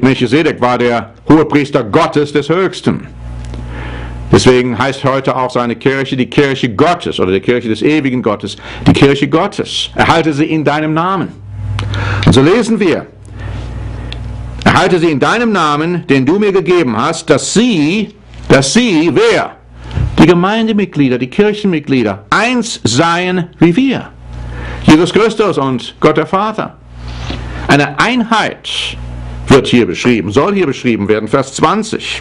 Melchisedek war der Hohepriester Gottes des Höchsten. Deswegen heißt heute auch seine Kirche die Kirche Gottes oder die Kirche des ewigen Gottes, die Kirche Gottes. Erhalte sie in deinem Namen. Und so lesen wir, erhalte sie in deinem Namen, den du mir gegeben hast, dass sie, dass sie, wer? die Gemeindemitglieder, die Kirchenmitglieder eins seien wie wir. Jesus Christus und Gott der Vater. Eine Einheit wird hier beschrieben, soll hier beschrieben werden, Vers 20.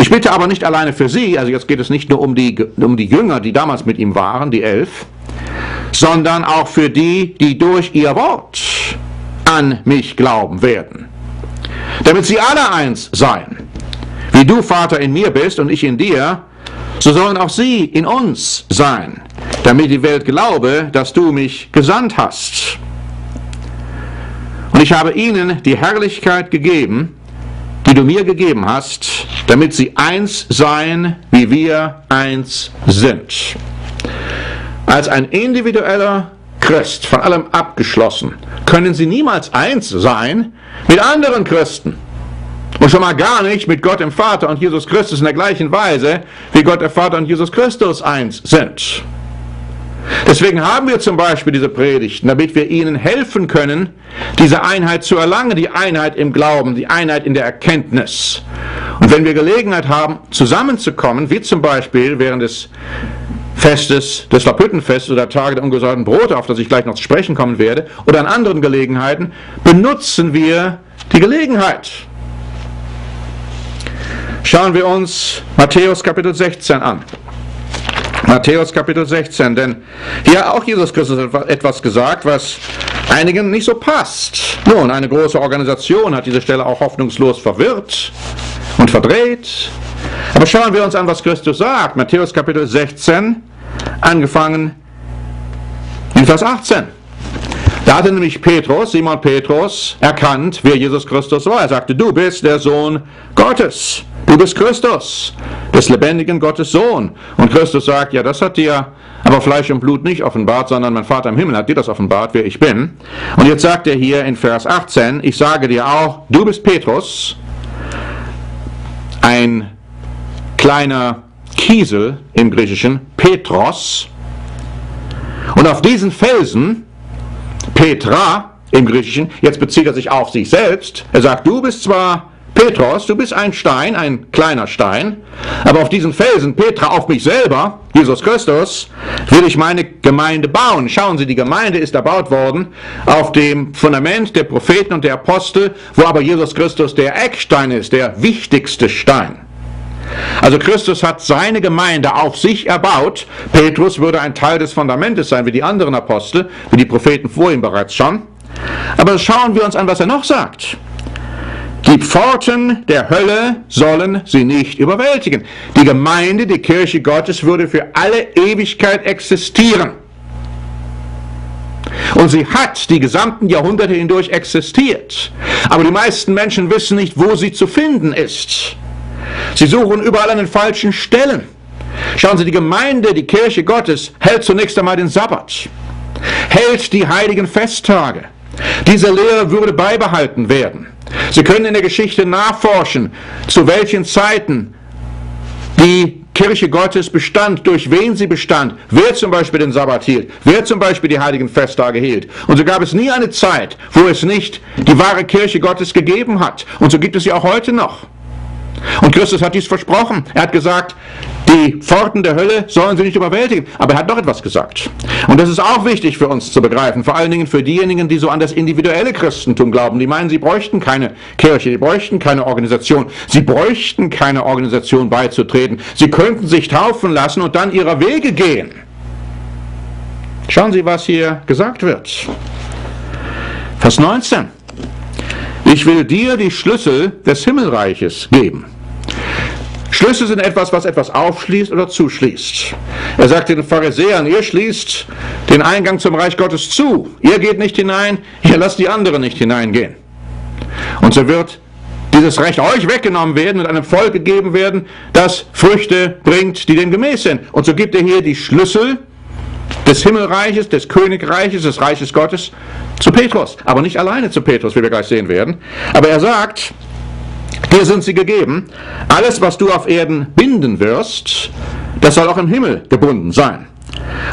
Ich bitte aber nicht alleine für Sie, also jetzt geht es nicht nur um die, um die Jünger, die damals mit ihm waren, die elf, sondern auch für die, die durch ihr Wort an mich glauben werden. Damit sie alle eins seien. Wie du, Vater, in mir bist und ich in dir, so sollen auch sie in uns sein, damit die Welt glaube, dass du mich gesandt hast. Ich habe ihnen die Herrlichkeit gegeben, die du mir gegeben hast, damit sie eins seien, wie wir eins sind. Als ein individueller Christ, von allem abgeschlossen, können sie niemals eins sein mit anderen Christen. Und schon mal gar nicht mit Gott dem Vater und Jesus Christus in der gleichen Weise, wie Gott der Vater und Jesus Christus eins sind. Deswegen haben wir zum Beispiel diese Predigten, damit wir ihnen helfen können, diese Einheit zu erlangen, die Einheit im Glauben, die Einheit in der Erkenntnis. Und wenn wir Gelegenheit haben, zusammenzukommen, wie zum Beispiel während des Festes, des Lapüttenfestes oder Tage der ungesäuerten Brote, auf das ich gleich noch zu sprechen kommen werde, oder an anderen Gelegenheiten, benutzen wir die Gelegenheit. Schauen wir uns Matthäus Kapitel 16 an. Matthäus Kapitel 16, denn hier hat auch Jesus Christus etwas gesagt, was einigen nicht so passt. Nun, eine große Organisation hat diese Stelle auch hoffnungslos verwirrt und verdreht. Aber schauen wir uns an, was Christus sagt. Matthäus Kapitel 16, angefangen in Vers 18. Da hatte nämlich Petrus, Simon Petrus, erkannt, wer Jesus Christus war. Er sagte, du bist der Sohn Gottes. Du bist Christus, des lebendigen Gottes Sohn. Und Christus sagt, ja, das hat dir aber Fleisch und Blut nicht offenbart, sondern mein Vater im Himmel hat dir das offenbart, wer ich bin. Und jetzt sagt er hier in Vers 18, ich sage dir auch, du bist Petrus, ein kleiner Kiesel im Griechischen, Petros. Und auf diesen Felsen, Petra im Griechischen, jetzt bezieht er sich auf sich selbst, er sagt, du bist zwar Petros, du bist ein Stein, ein kleiner Stein, aber auf diesen Felsen, Petra, auf mich selber, Jesus Christus, will ich meine Gemeinde bauen. Schauen Sie, die Gemeinde ist erbaut worden auf dem Fundament der Propheten und der Apostel, wo aber Jesus Christus der Eckstein ist, der wichtigste Stein. Also Christus hat seine Gemeinde auf sich erbaut. Petrus würde ein Teil des Fundamentes sein, wie die anderen Apostel, wie die Propheten vor ihm bereits schon. Aber schauen wir uns an, was er noch sagt. Die Pforten der Hölle sollen sie nicht überwältigen. Die Gemeinde, die Kirche Gottes würde für alle Ewigkeit existieren. Und sie hat die gesamten Jahrhunderte hindurch existiert. Aber die meisten Menschen wissen nicht, wo sie zu finden ist. Sie suchen überall an den falschen Stellen. Schauen Sie, die Gemeinde, die Kirche Gottes hält zunächst einmal den Sabbat, hält die heiligen Festtage. Diese Lehre würde beibehalten werden. Sie können in der Geschichte nachforschen, zu welchen Zeiten die Kirche Gottes bestand, durch wen sie bestand, wer zum Beispiel den Sabbat hielt, wer zum Beispiel die heiligen Festtage hielt. Und so gab es nie eine Zeit, wo es nicht die wahre Kirche Gottes gegeben hat. Und so gibt es sie auch heute noch. Und Christus hat dies versprochen. Er hat gesagt, die Pforten der Hölle sollen sie nicht überwältigen. Aber er hat noch etwas gesagt. Und das ist auch wichtig für uns zu begreifen. Vor allen Dingen für diejenigen, die so an das individuelle Christentum glauben. Die meinen, sie bräuchten keine Kirche, sie bräuchten keine Organisation. Sie bräuchten keine Organisation beizutreten. Sie könnten sich taufen lassen und dann ihrer Wege gehen. Schauen Sie, was hier gesagt wird. Vers 19. Ich will dir die Schlüssel des Himmelreiches geben. Schlüssel sind etwas, was etwas aufschließt oder zuschließt. Er sagt den Pharisäern, ihr schließt den Eingang zum Reich Gottes zu. Ihr geht nicht hinein, ihr lasst die anderen nicht hineingehen. Und so wird dieses Recht euch weggenommen werden und einem Volk gegeben werden, das Früchte bringt, die dem gemäß sind. Und so gibt er hier die Schlüssel des Himmelreiches, des Königreiches, des Reiches Gottes zu Petrus. Aber nicht alleine zu Petrus, wie wir gleich sehen werden. Aber er sagt, Dir sind sie gegeben. Alles, was du auf Erden binden wirst, das soll auch im Himmel gebunden sein.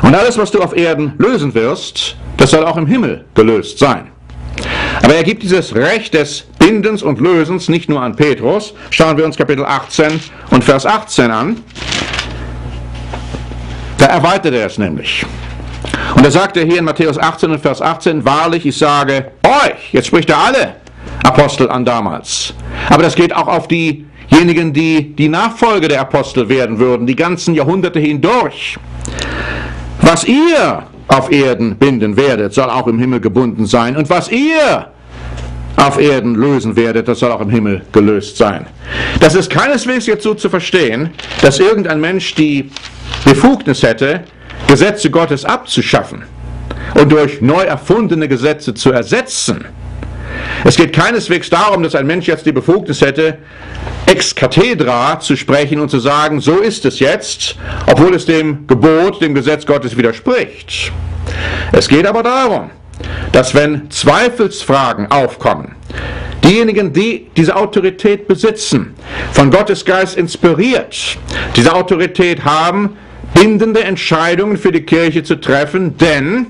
Und alles, was du auf Erden lösen wirst, das soll auch im Himmel gelöst sein. Aber er gibt dieses Recht des Bindens und Lösens nicht nur an Petrus. Schauen wir uns Kapitel 18 und Vers 18 an. Erweitert er es nämlich. Und da sagt er hier in Matthäus 18 und Vers 18, wahrlich, ich sage euch, jetzt spricht er alle Apostel an damals. Aber das geht auch auf diejenigen, die die Nachfolge der Apostel werden würden, die ganzen Jahrhunderte hindurch. Was ihr auf Erden binden werdet, soll auch im Himmel gebunden sein. Und was ihr auf Erden lösen werdet, das soll auch im Himmel gelöst sein. Das ist keineswegs jetzt so zu verstehen, dass irgendein Mensch die Befugnis hätte, Gesetze Gottes abzuschaffen und durch neu erfundene Gesetze zu ersetzen. Es geht keineswegs darum, dass ein Mensch jetzt die Befugnis hätte, ex cathedra zu sprechen und zu sagen, so ist es jetzt, obwohl es dem Gebot, dem Gesetz Gottes widerspricht. Es geht aber darum, dass wenn Zweifelsfragen aufkommen, diejenigen, die diese Autorität besitzen, von Gottes Geist inspiriert, diese Autorität haben, bindende Entscheidungen für die Kirche zu treffen, denn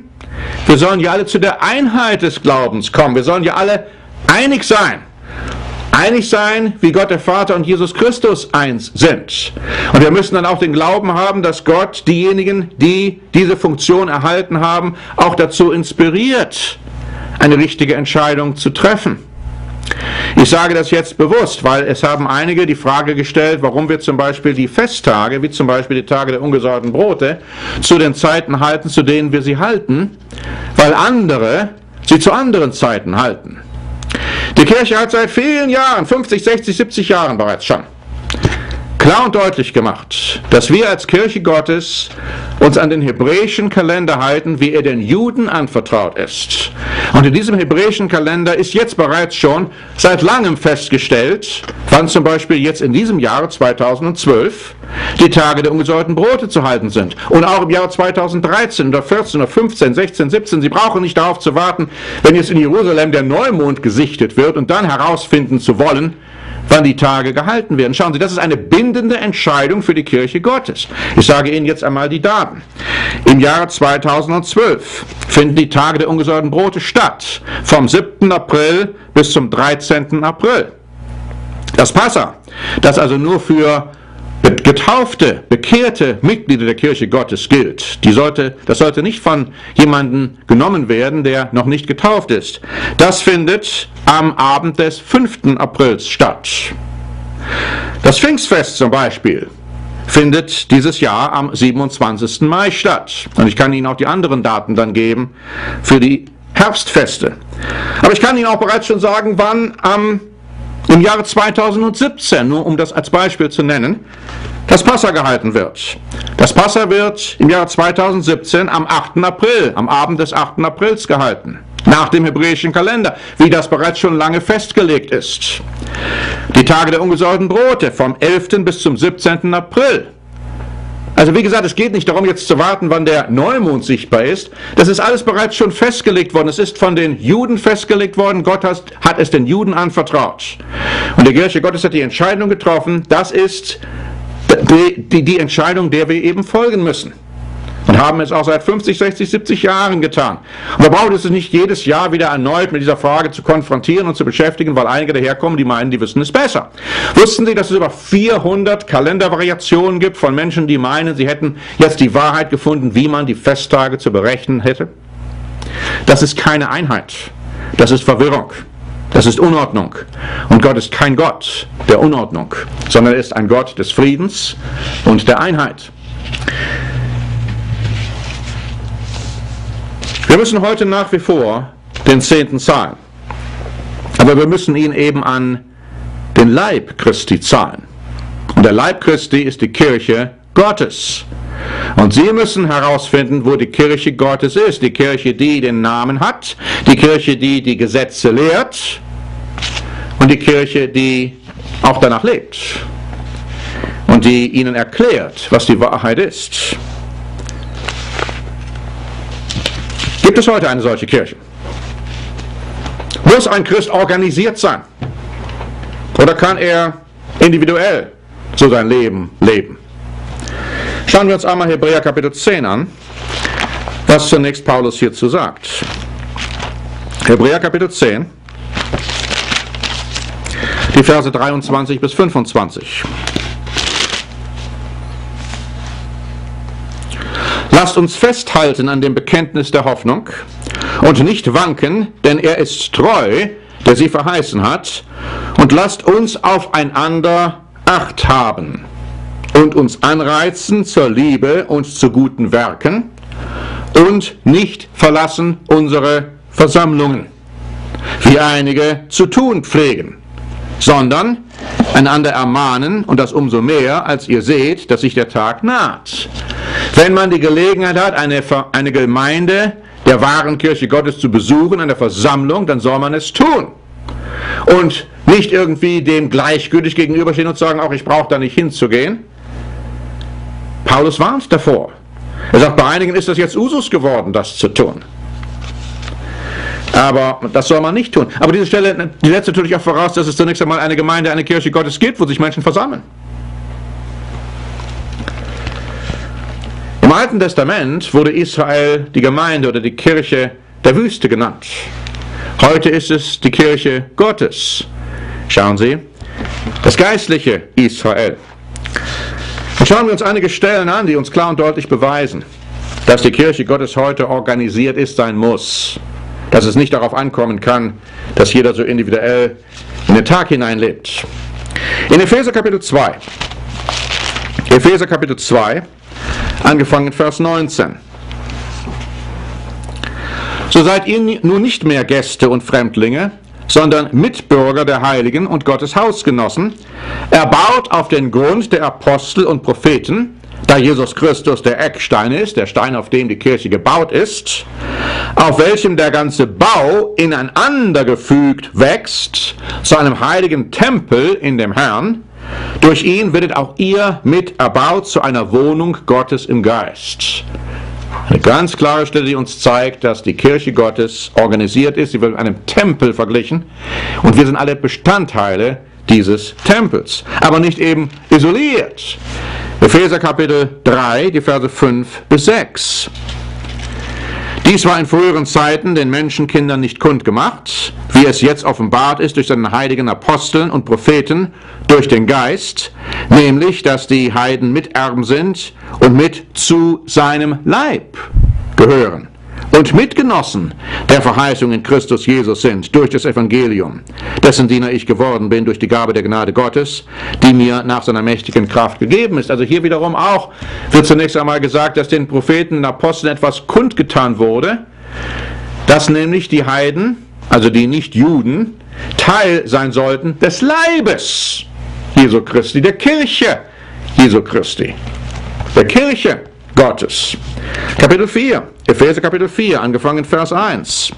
wir sollen ja alle zu der Einheit des Glaubens kommen. Wir sollen ja alle einig sein. Einig sein, wie Gott der Vater und Jesus Christus eins sind. Und wir müssen dann auch den Glauben haben, dass Gott diejenigen, die diese Funktion erhalten haben, auch dazu inspiriert, eine richtige Entscheidung zu treffen. Ich sage das jetzt bewusst, weil es haben einige die Frage gestellt, warum wir zum Beispiel die Festtage, wie zum Beispiel die Tage der ungesäuerten Brote, zu den Zeiten halten, zu denen wir sie halten, weil andere sie zu anderen Zeiten halten. Die Kirche hat seit vielen Jahren, 50, 60, 70 Jahren bereits schon, klar und deutlich gemacht, dass wir als Kirche Gottes uns an den hebräischen Kalender halten, wie er den Juden anvertraut ist. Und in diesem hebräischen Kalender ist jetzt bereits schon seit langem festgestellt, wann zum Beispiel jetzt in diesem Jahre 2012 die Tage der ungesäuerten Brote zu halten sind. Und auch im Jahre 2013 oder 14 oder 15, 16, 17. Sie brauchen nicht darauf zu warten, wenn jetzt in Jerusalem der Neumond gesichtet wird und dann herausfinden zu wollen, wann die Tage gehalten werden. Schauen Sie, das ist eine bindende Entscheidung für die Kirche Gottes. Ich sage Ihnen jetzt einmal die Daten. Im Jahre 2012 finden die Tage der ungesäuerten Brote statt, vom 7. April bis zum 13. April. Das Passa, das also nur für getaufte, bekehrte Mitglieder der Kirche Gottes gilt. Die sollte, das sollte nicht von jemandem genommen werden, der noch nicht getauft ist. Das findet am Abend des 5. Aprils statt. Das Pfingstfest zum Beispiel findet dieses Jahr am 27. Mai statt. Und ich kann Ihnen auch die anderen Daten dann geben für die Herbstfeste. Aber ich kann Ihnen auch bereits schon sagen, wann am im Jahre 2017, nur um das als Beispiel zu nennen, das Passa gehalten wird. Das Passa wird im Jahre 2017 am 8. April, am Abend des 8. Aprils gehalten, nach dem hebräischen Kalender, wie das bereits schon lange festgelegt ist. Die Tage der ungesäuerten Brote vom 11. bis zum 17. April also wie gesagt, es geht nicht darum, jetzt zu warten, wann der Neumond sichtbar ist. Das ist alles bereits schon festgelegt worden. Es ist von den Juden festgelegt worden. Gott hat, es den Juden anvertraut. Und die Kirche Gottes hat die Entscheidung getroffen. Das ist die, die, die Entscheidung, der wir eben folgen müssen und haben es auch seit 50, 60, 70 Jahren getan. Und wir brauchen es nicht jedes Jahr wieder erneut mit dieser Frage zu konfrontieren und zu beschäftigen, weil einige daherkommen, die meinen, die wissen es besser. Wussten Sie, dass es über 400 Kalendervariationen gibt von Menschen, die meinen, sie hätten jetzt die Wahrheit gefunden, wie man die Festtage zu berechnen hätte? Das ist keine Einheit. Das ist Verwirrung. Das ist Unordnung. Und Gott ist kein Gott der Unordnung, sondern er ist ein Gott des Friedens und der Einheit. Wir müssen heute nach wie vor den Zehnten zahlen. Aber wir müssen ihn eben an den Leib Christi zahlen. Und der Leib Christi ist die Kirche Gottes. Und Sie müssen herausfinden, wo die Kirche Gottes ist. Die Kirche, die den Namen hat, die Kirche, die die Gesetze lehrt und die Kirche, die auch danach lebt und die Ihnen erklärt, was die Wahrheit ist. Gibt es heute eine solche Kirche? Muss ein Christ organisiert sein? Oder kann er individuell so sein Leben leben? Schauen wir uns einmal Hebräer Kapitel 10 an, was zunächst Paulus hierzu sagt. Hebräer Kapitel 10, die Verse 23 bis 25. Lasst uns festhalten an dem Bekenntnis der Hoffnung und nicht wanken, denn er ist treu, der sie verheißen hat. Und lasst uns aufeinander Acht haben und uns anreizen zur Liebe und zu guten Werken und nicht verlassen unsere Versammlungen, wie einige zu tun pflegen, sondern einander ermahnen und das umso mehr, als ihr seht, dass sich der Tag naht. Wenn man die Gelegenheit hat, eine, eine Gemeinde der wahren Kirche Gottes zu besuchen, eine Versammlung, dann soll man es tun. Und nicht irgendwie dem gleichgültig gegenüberstehen und sagen, auch ich brauche da nicht hinzugehen. Paulus warnt davor. Er sagt, bei einigen ist das jetzt Usus geworden, das zu tun. Aber das soll man nicht tun. Aber diese Stelle, die setzt natürlich auch voraus, dass es zunächst einmal eine Gemeinde, eine Kirche Gottes gibt, wo sich Menschen versammeln. Alten Testament wurde Israel die Gemeinde oder die Kirche der Wüste genannt. Heute ist es die Kirche Gottes. Schauen Sie, das geistliche Israel. Und schauen wir uns einige Stellen an, die uns klar und deutlich beweisen, dass die Kirche Gottes heute organisiert ist, sein muss. Dass es nicht darauf ankommen kann, dass jeder so individuell in den Tag hineinlebt. In Epheser Kapitel 2, Epheser Kapitel 2, angefangen mit Vers 19. So seid ihr nun nicht mehr Gäste und Fremdlinge, sondern Mitbürger der Heiligen und Gottes Hausgenossen, erbaut auf den Grund der Apostel und Propheten, da Jesus Christus der Eckstein ist, der Stein, auf dem die Kirche gebaut ist, auf welchem der ganze Bau ineinander gefügt wächst zu einem heiligen Tempel in dem Herrn, durch ihn werdet auch ihr mit erbaut zu einer Wohnung Gottes im Geist. Eine ganz klare Stelle, die uns zeigt, dass die Kirche Gottes organisiert ist. Sie wird mit einem Tempel verglichen. Und wir sind alle Bestandteile dieses Tempels. Aber nicht eben isoliert. Epheser Kapitel 3, die Verse 5 bis 6. Dies war in früheren Zeiten den Menschenkindern nicht kundgemacht, wie es jetzt offenbart ist durch seinen heiligen Aposteln und Propheten, durch den Geist, nämlich, dass die Heiden Miterben sind und mit zu seinem Leib gehören und Mitgenossen der Verheißung in Christus Jesus sind durch das Evangelium, dessen Diener ich geworden bin durch die Gabe der Gnade Gottes, die mir nach seiner mächtigen Kraft gegeben ist. Also hier wiederum auch wird zunächst einmal gesagt, dass den Propheten und Aposteln etwas kundgetan wurde, dass nämlich die Heiden, also die Nicht-Juden, Teil sein sollten des Leibes Jesu Christi, der Kirche Jesu Christi, der Kirche Gottes. Kapitel 4, Epheser Kapitel 4, angefangen Vers 1.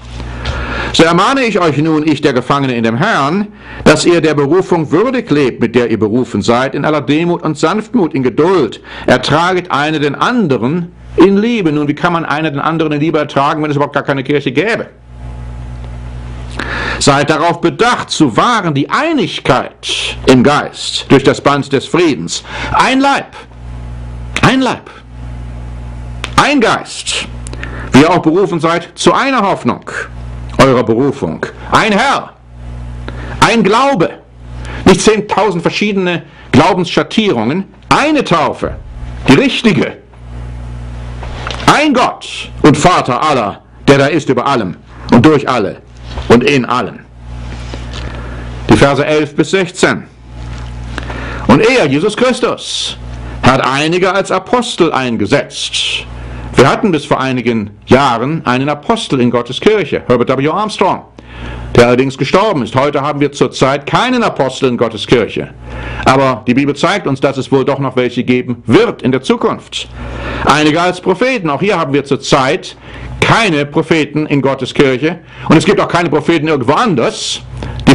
So ermahne ich euch nun, ich der Gefangene in dem Herrn, dass ihr der Berufung würdig lebt, mit der ihr berufen seid, in aller Demut und Sanftmut, in Geduld. Ertraget eine den anderen in Liebe. Nun, wie kann man einer den anderen in Liebe ertragen, wenn es überhaupt gar keine Kirche gäbe? Seid darauf bedacht, zu wahren die Einigkeit im Geist durch das Band des Friedens. Ein Leib. Ein Leib. Ein Geist, wie ihr auch berufen seid zu einer Hoffnung eurer Berufung. Ein Herr, ein Glaube, nicht zehntausend verschiedene Glaubensschattierungen, eine Taufe, die richtige. Ein Gott und Vater aller, der da ist über allem und durch alle und in allen. Die Verse 11 bis 16. Und er, Jesus Christus, hat einige als Apostel eingesetzt wir hatten bis vor einigen Jahren einen Apostel in Gottes Kirche, Herbert W. Armstrong, der allerdings gestorben ist. Heute haben wir zurzeit keinen Apostel in Gottes Kirche. Aber die Bibel zeigt uns, dass es wohl doch noch welche geben wird in der Zukunft. Einige als Propheten. Auch hier haben wir zurzeit keine Propheten in Gottes Kirche. Und es gibt auch keine Propheten irgendwo anders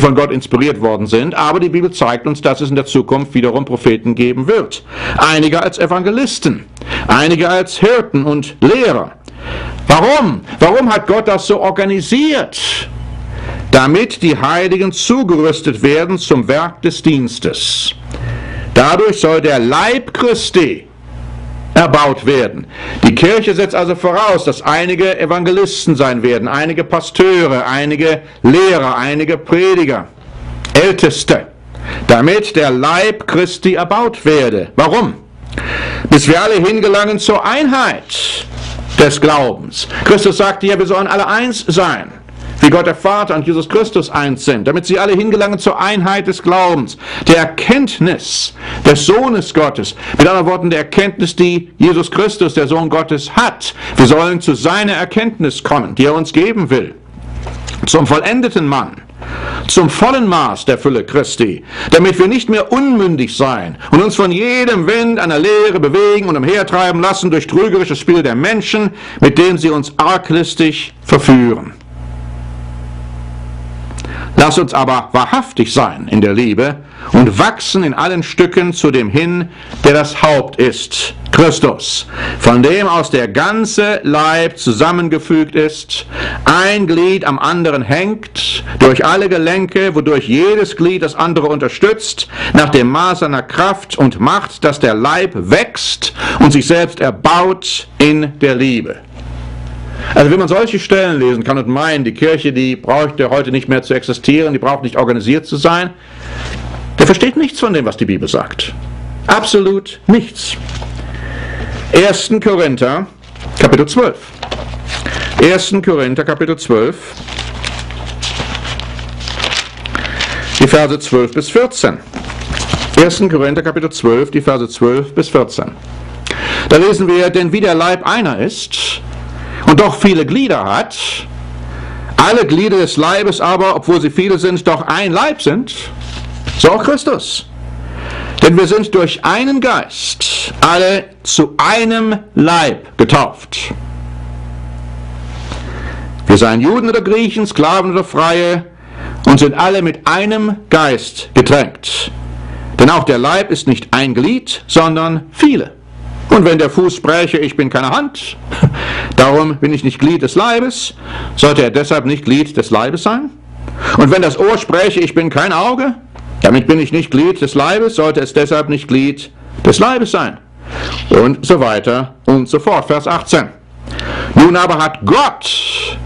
von Gott inspiriert worden sind, aber die Bibel zeigt uns, dass es in der Zukunft wiederum Propheten geben wird. Einige als Evangelisten, einige als Hirten und Lehrer. Warum? Warum hat Gott das so organisiert? Damit die Heiligen zugerüstet werden zum Werk des Dienstes. Dadurch soll der Leib Christi erbaut werden. Die Kirche setzt also voraus, dass einige Evangelisten sein werden, einige Pasteure, einige Lehrer, einige Prediger, Älteste, damit der Leib Christi erbaut werde. Warum? Bis wir alle hingelangen zur Einheit des Glaubens. Christus sagte ja, wir sollen alle eins sein wie Gott der Vater und Jesus Christus eins sind, damit sie alle hingelangen zur Einheit des Glaubens, der Erkenntnis des Sohnes Gottes, mit anderen Worten der Erkenntnis, die Jesus Christus, der Sohn Gottes, hat. Wir sollen zu seiner Erkenntnis kommen, die er uns geben will, zum vollendeten Mann zum vollen Maß der Fülle Christi, damit wir nicht mehr unmündig sein und uns von jedem Wind einer Lehre bewegen und umhertreiben lassen durch trügerisches Spiel der Menschen, mit dem sie uns arglistig verführen. Lass uns aber wahrhaftig sein in der Liebe und wachsen in allen Stücken zu dem hin, der das Haupt ist, Christus, von dem aus der ganze Leib zusammengefügt ist, ein Glied am anderen hängt, durch alle Gelenke, wodurch jedes Glied das andere unterstützt, nach dem Maß seiner Kraft und Macht, dass der Leib wächst und sich selbst erbaut in der Liebe. Also wenn man solche Stellen lesen kann und meint, die Kirche, die bräuchte heute nicht mehr zu existieren, die braucht nicht organisiert zu sein, der versteht nichts von dem, was die Bibel sagt. Absolut nichts. 1. Korinther, Kapitel 12. 1. Korinther, Kapitel 12. Die Verse 12 bis 14. 1. Korinther, Kapitel 12, die Verse 12 bis 14. Da lesen wir, denn wie der Leib einer ist, und doch viele Glieder hat, alle Glieder des Leibes aber, obwohl sie viele sind, doch ein Leib sind, so auch Christus. Denn wir sind durch einen Geist alle zu einem Leib getauft. Wir seien Juden oder Griechen, Sklaven oder Freie und sind alle mit einem Geist getränkt. Denn auch der Leib ist nicht ein Glied, sondern viele. Und wenn der Fuß spräche, ich bin keine Hand, darum bin ich nicht Glied des Leibes, sollte er deshalb nicht Glied des Leibes sein? Und wenn das Ohr spräche, ich bin kein Auge, damit bin ich nicht Glied des Leibes, sollte es deshalb nicht Glied des Leibes sein. Und so weiter und so fort. Vers 18. Nun aber hat Gott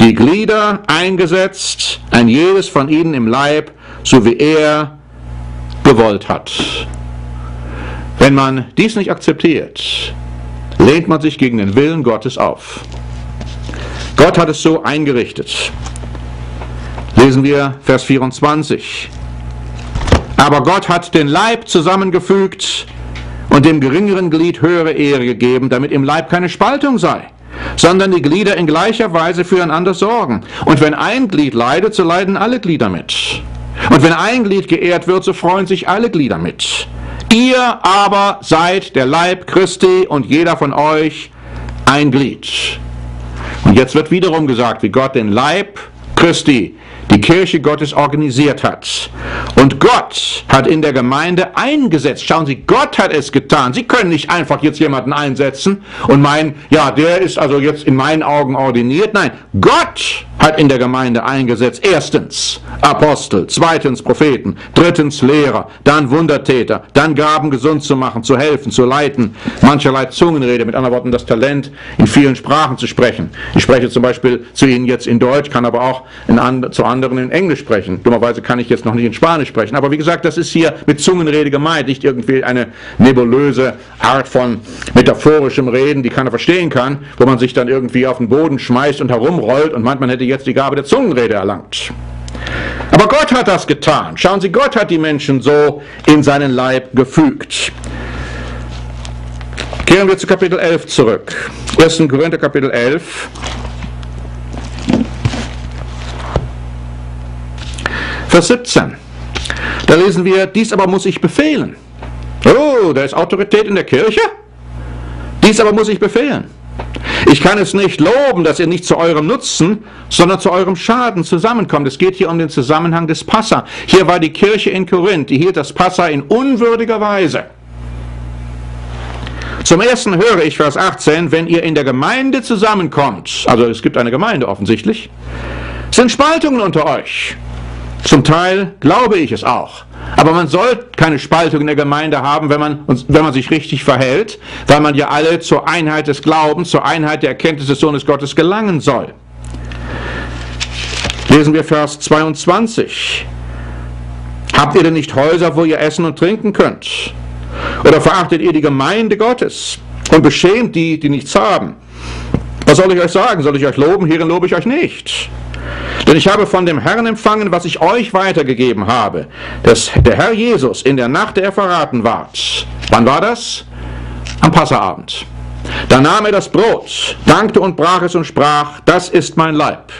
die Glieder eingesetzt, ein jedes von ihnen im Leib, so wie er gewollt hat. Wenn man dies nicht akzeptiert, lehnt man sich gegen den Willen Gottes auf. Gott hat es so eingerichtet. Lesen wir Vers 24. Aber Gott hat den Leib zusammengefügt und dem geringeren Glied höhere Ehre gegeben, damit im Leib keine Spaltung sei, sondern die Glieder in gleicher Weise füreinander sorgen. Und wenn ein Glied leidet, so leiden alle Glieder mit. Und wenn ein Glied geehrt wird, so freuen sich alle Glieder mit. Ihr aber seid der Leib Christi und jeder von euch ein Glied. Und jetzt wird wiederum gesagt, wie Gott den Leib Christi die Kirche Gottes organisiert hat. Und Gott hat in der Gemeinde eingesetzt. Schauen Sie, Gott hat es getan. Sie können nicht einfach jetzt jemanden einsetzen und meinen, ja, der ist also jetzt in meinen Augen ordiniert. Nein, Gott hat in der Gemeinde eingesetzt. Erstens Apostel, zweitens Propheten, drittens Lehrer, dann Wundertäter, dann Gaben gesund zu machen, zu helfen, zu leiten, mancherlei Zungenrede, mit anderen Worten das Talent, in vielen Sprachen zu sprechen. Ich spreche zum Beispiel zu Ihnen jetzt in Deutsch, kann aber auch in and zu anderen in Englisch sprechen. Dummerweise kann ich jetzt noch nicht in Spanisch sprechen. Aber wie gesagt, das ist hier mit Zungenrede gemeint, nicht irgendwie eine nebulöse Art von metaphorischem Reden, die keiner verstehen kann, wo man sich dann irgendwie auf den Boden schmeißt und herumrollt und meint, man hätte jetzt die Gabe der Zungenrede erlangt. Aber Gott hat das getan. Schauen Sie, Gott hat die Menschen so in seinen Leib gefügt. Kehren wir zu Kapitel 11 zurück. 1. Korinther Kapitel 11. Vers 17. Da lesen wir, dies aber muss ich befehlen. Oh, da ist Autorität in der Kirche? Dies aber muss ich befehlen. Ich kann es nicht loben, dass ihr nicht zu eurem Nutzen, sondern zu eurem Schaden zusammenkommt. Es geht hier um den Zusammenhang des Passa. Hier war die Kirche in Korinth, die hielt das Passa in unwürdiger Weise. Zum ersten höre ich Vers 18, wenn ihr in der Gemeinde zusammenkommt, also es gibt eine Gemeinde offensichtlich, sind Spaltungen unter euch. Zum Teil glaube ich es auch. Aber man soll keine Spaltung in der Gemeinde haben, wenn man, wenn man sich richtig verhält, weil man ja alle zur Einheit des Glaubens, zur Einheit der Erkenntnis des Sohnes Gottes gelangen soll. Lesen wir Vers 22. Habt ihr denn nicht Häuser, wo ihr essen und trinken könnt? Oder verachtet ihr die Gemeinde Gottes und beschämt die, die nichts haben? Was soll ich euch sagen? Soll ich euch loben? Hierin lobe ich euch nicht. Denn ich habe von dem Herrn empfangen, was ich euch weitergegeben habe, dass der Herr Jesus in der Nacht, der er verraten ward. Wann war das? Am Passaabend. Da nahm er das Brot, dankte und brach es und sprach, das ist mein Leib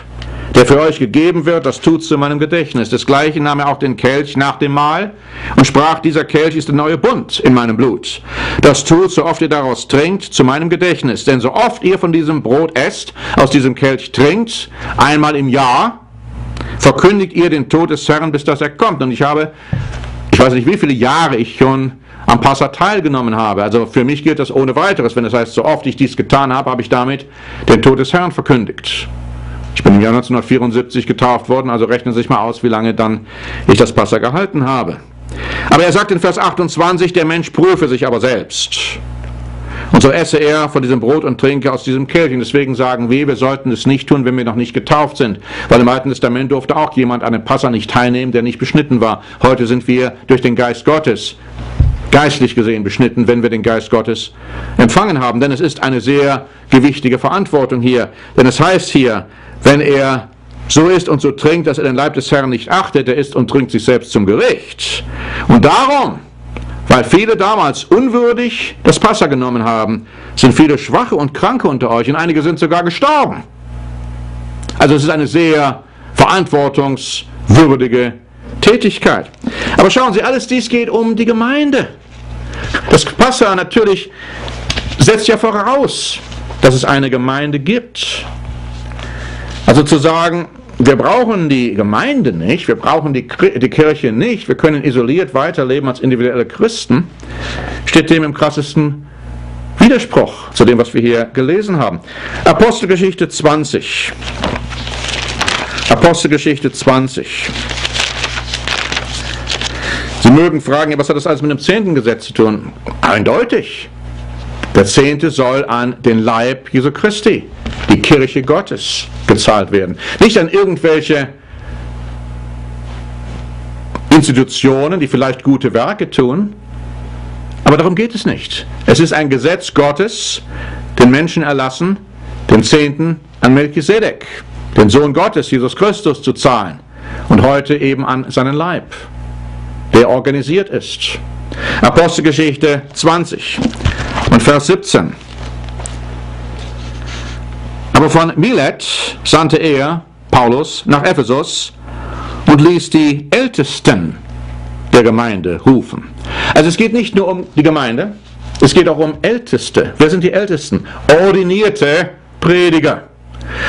der für euch gegeben wird, das tut zu meinem Gedächtnis. Desgleichen nahm er auch den Kelch nach dem Mahl und sprach, dieser Kelch ist der neue Bund in meinem Blut. Das tut, so oft ihr daraus trinkt, zu meinem Gedächtnis. Denn so oft ihr von diesem Brot esst, aus diesem Kelch trinkt, einmal im Jahr, verkündigt ihr den Tod des Herrn, bis dass er kommt. Und ich habe, ich weiß nicht, wie viele Jahre ich schon am Passa teilgenommen habe. Also für mich gilt das ohne weiteres. Wenn es das heißt, so oft ich dies getan habe, habe ich damit den Tod des Herrn verkündigt. Ich bin im Jahr 1974 getauft worden, also rechnen Sie sich mal aus, wie lange dann ich das Passa gehalten habe. Aber er sagt in Vers 28, der Mensch prüfe sich aber selbst. Und so esse er von diesem Brot und trinke aus diesem Kelch. Und deswegen sagen wir, wir sollten es nicht tun, wenn wir noch nicht getauft sind. Weil im Alten Testament durfte auch jemand an dem Passa nicht teilnehmen, der nicht beschnitten war. Heute sind wir durch den Geist Gottes geistlich gesehen beschnitten, wenn wir den Geist Gottes empfangen haben. Denn es ist eine sehr gewichtige Verantwortung hier. Denn es heißt hier, wenn er so isst und so trinkt, dass er den Leib des Herrn nicht achtet, er isst und trinkt sich selbst zum Gericht. Und darum, weil viele damals unwürdig das Passa genommen haben, sind viele Schwache und Kranke unter euch und einige sind sogar gestorben. Also es ist eine sehr verantwortungswürdige Tätigkeit. Aber schauen Sie, alles dies geht um die Gemeinde. Das Passa natürlich setzt ja voraus, dass es eine Gemeinde gibt. Also zu sagen, wir brauchen die Gemeinde nicht, wir brauchen die, Kirche nicht, wir können isoliert weiterleben als individuelle Christen, steht dem im krassesten Widerspruch zu dem, was wir hier gelesen haben. Apostelgeschichte 20. Apostelgeschichte 20. Sie mögen fragen, was hat das alles mit dem zehnten Gesetz zu tun? Eindeutig. Der Zehnte soll an den Leib Jesu Christi, die Kirche Gottes, gezahlt werden. Nicht an irgendwelche Institutionen, die vielleicht gute Werke tun, aber darum geht es nicht. Es ist ein Gesetz Gottes, den Menschen erlassen, den Zehnten an Melchisedek, den Sohn Gottes, Jesus Christus, zu zahlen und heute eben an seinen Leib, der organisiert ist. Apostelgeschichte 20. Und Vers 17. Aber von Milet sandte er, Paulus, nach Ephesus und ließ die Ältesten der Gemeinde rufen. Also es geht nicht nur um die Gemeinde, es geht auch um Älteste. Wer sind die Ältesten? Ordinierte Prediger.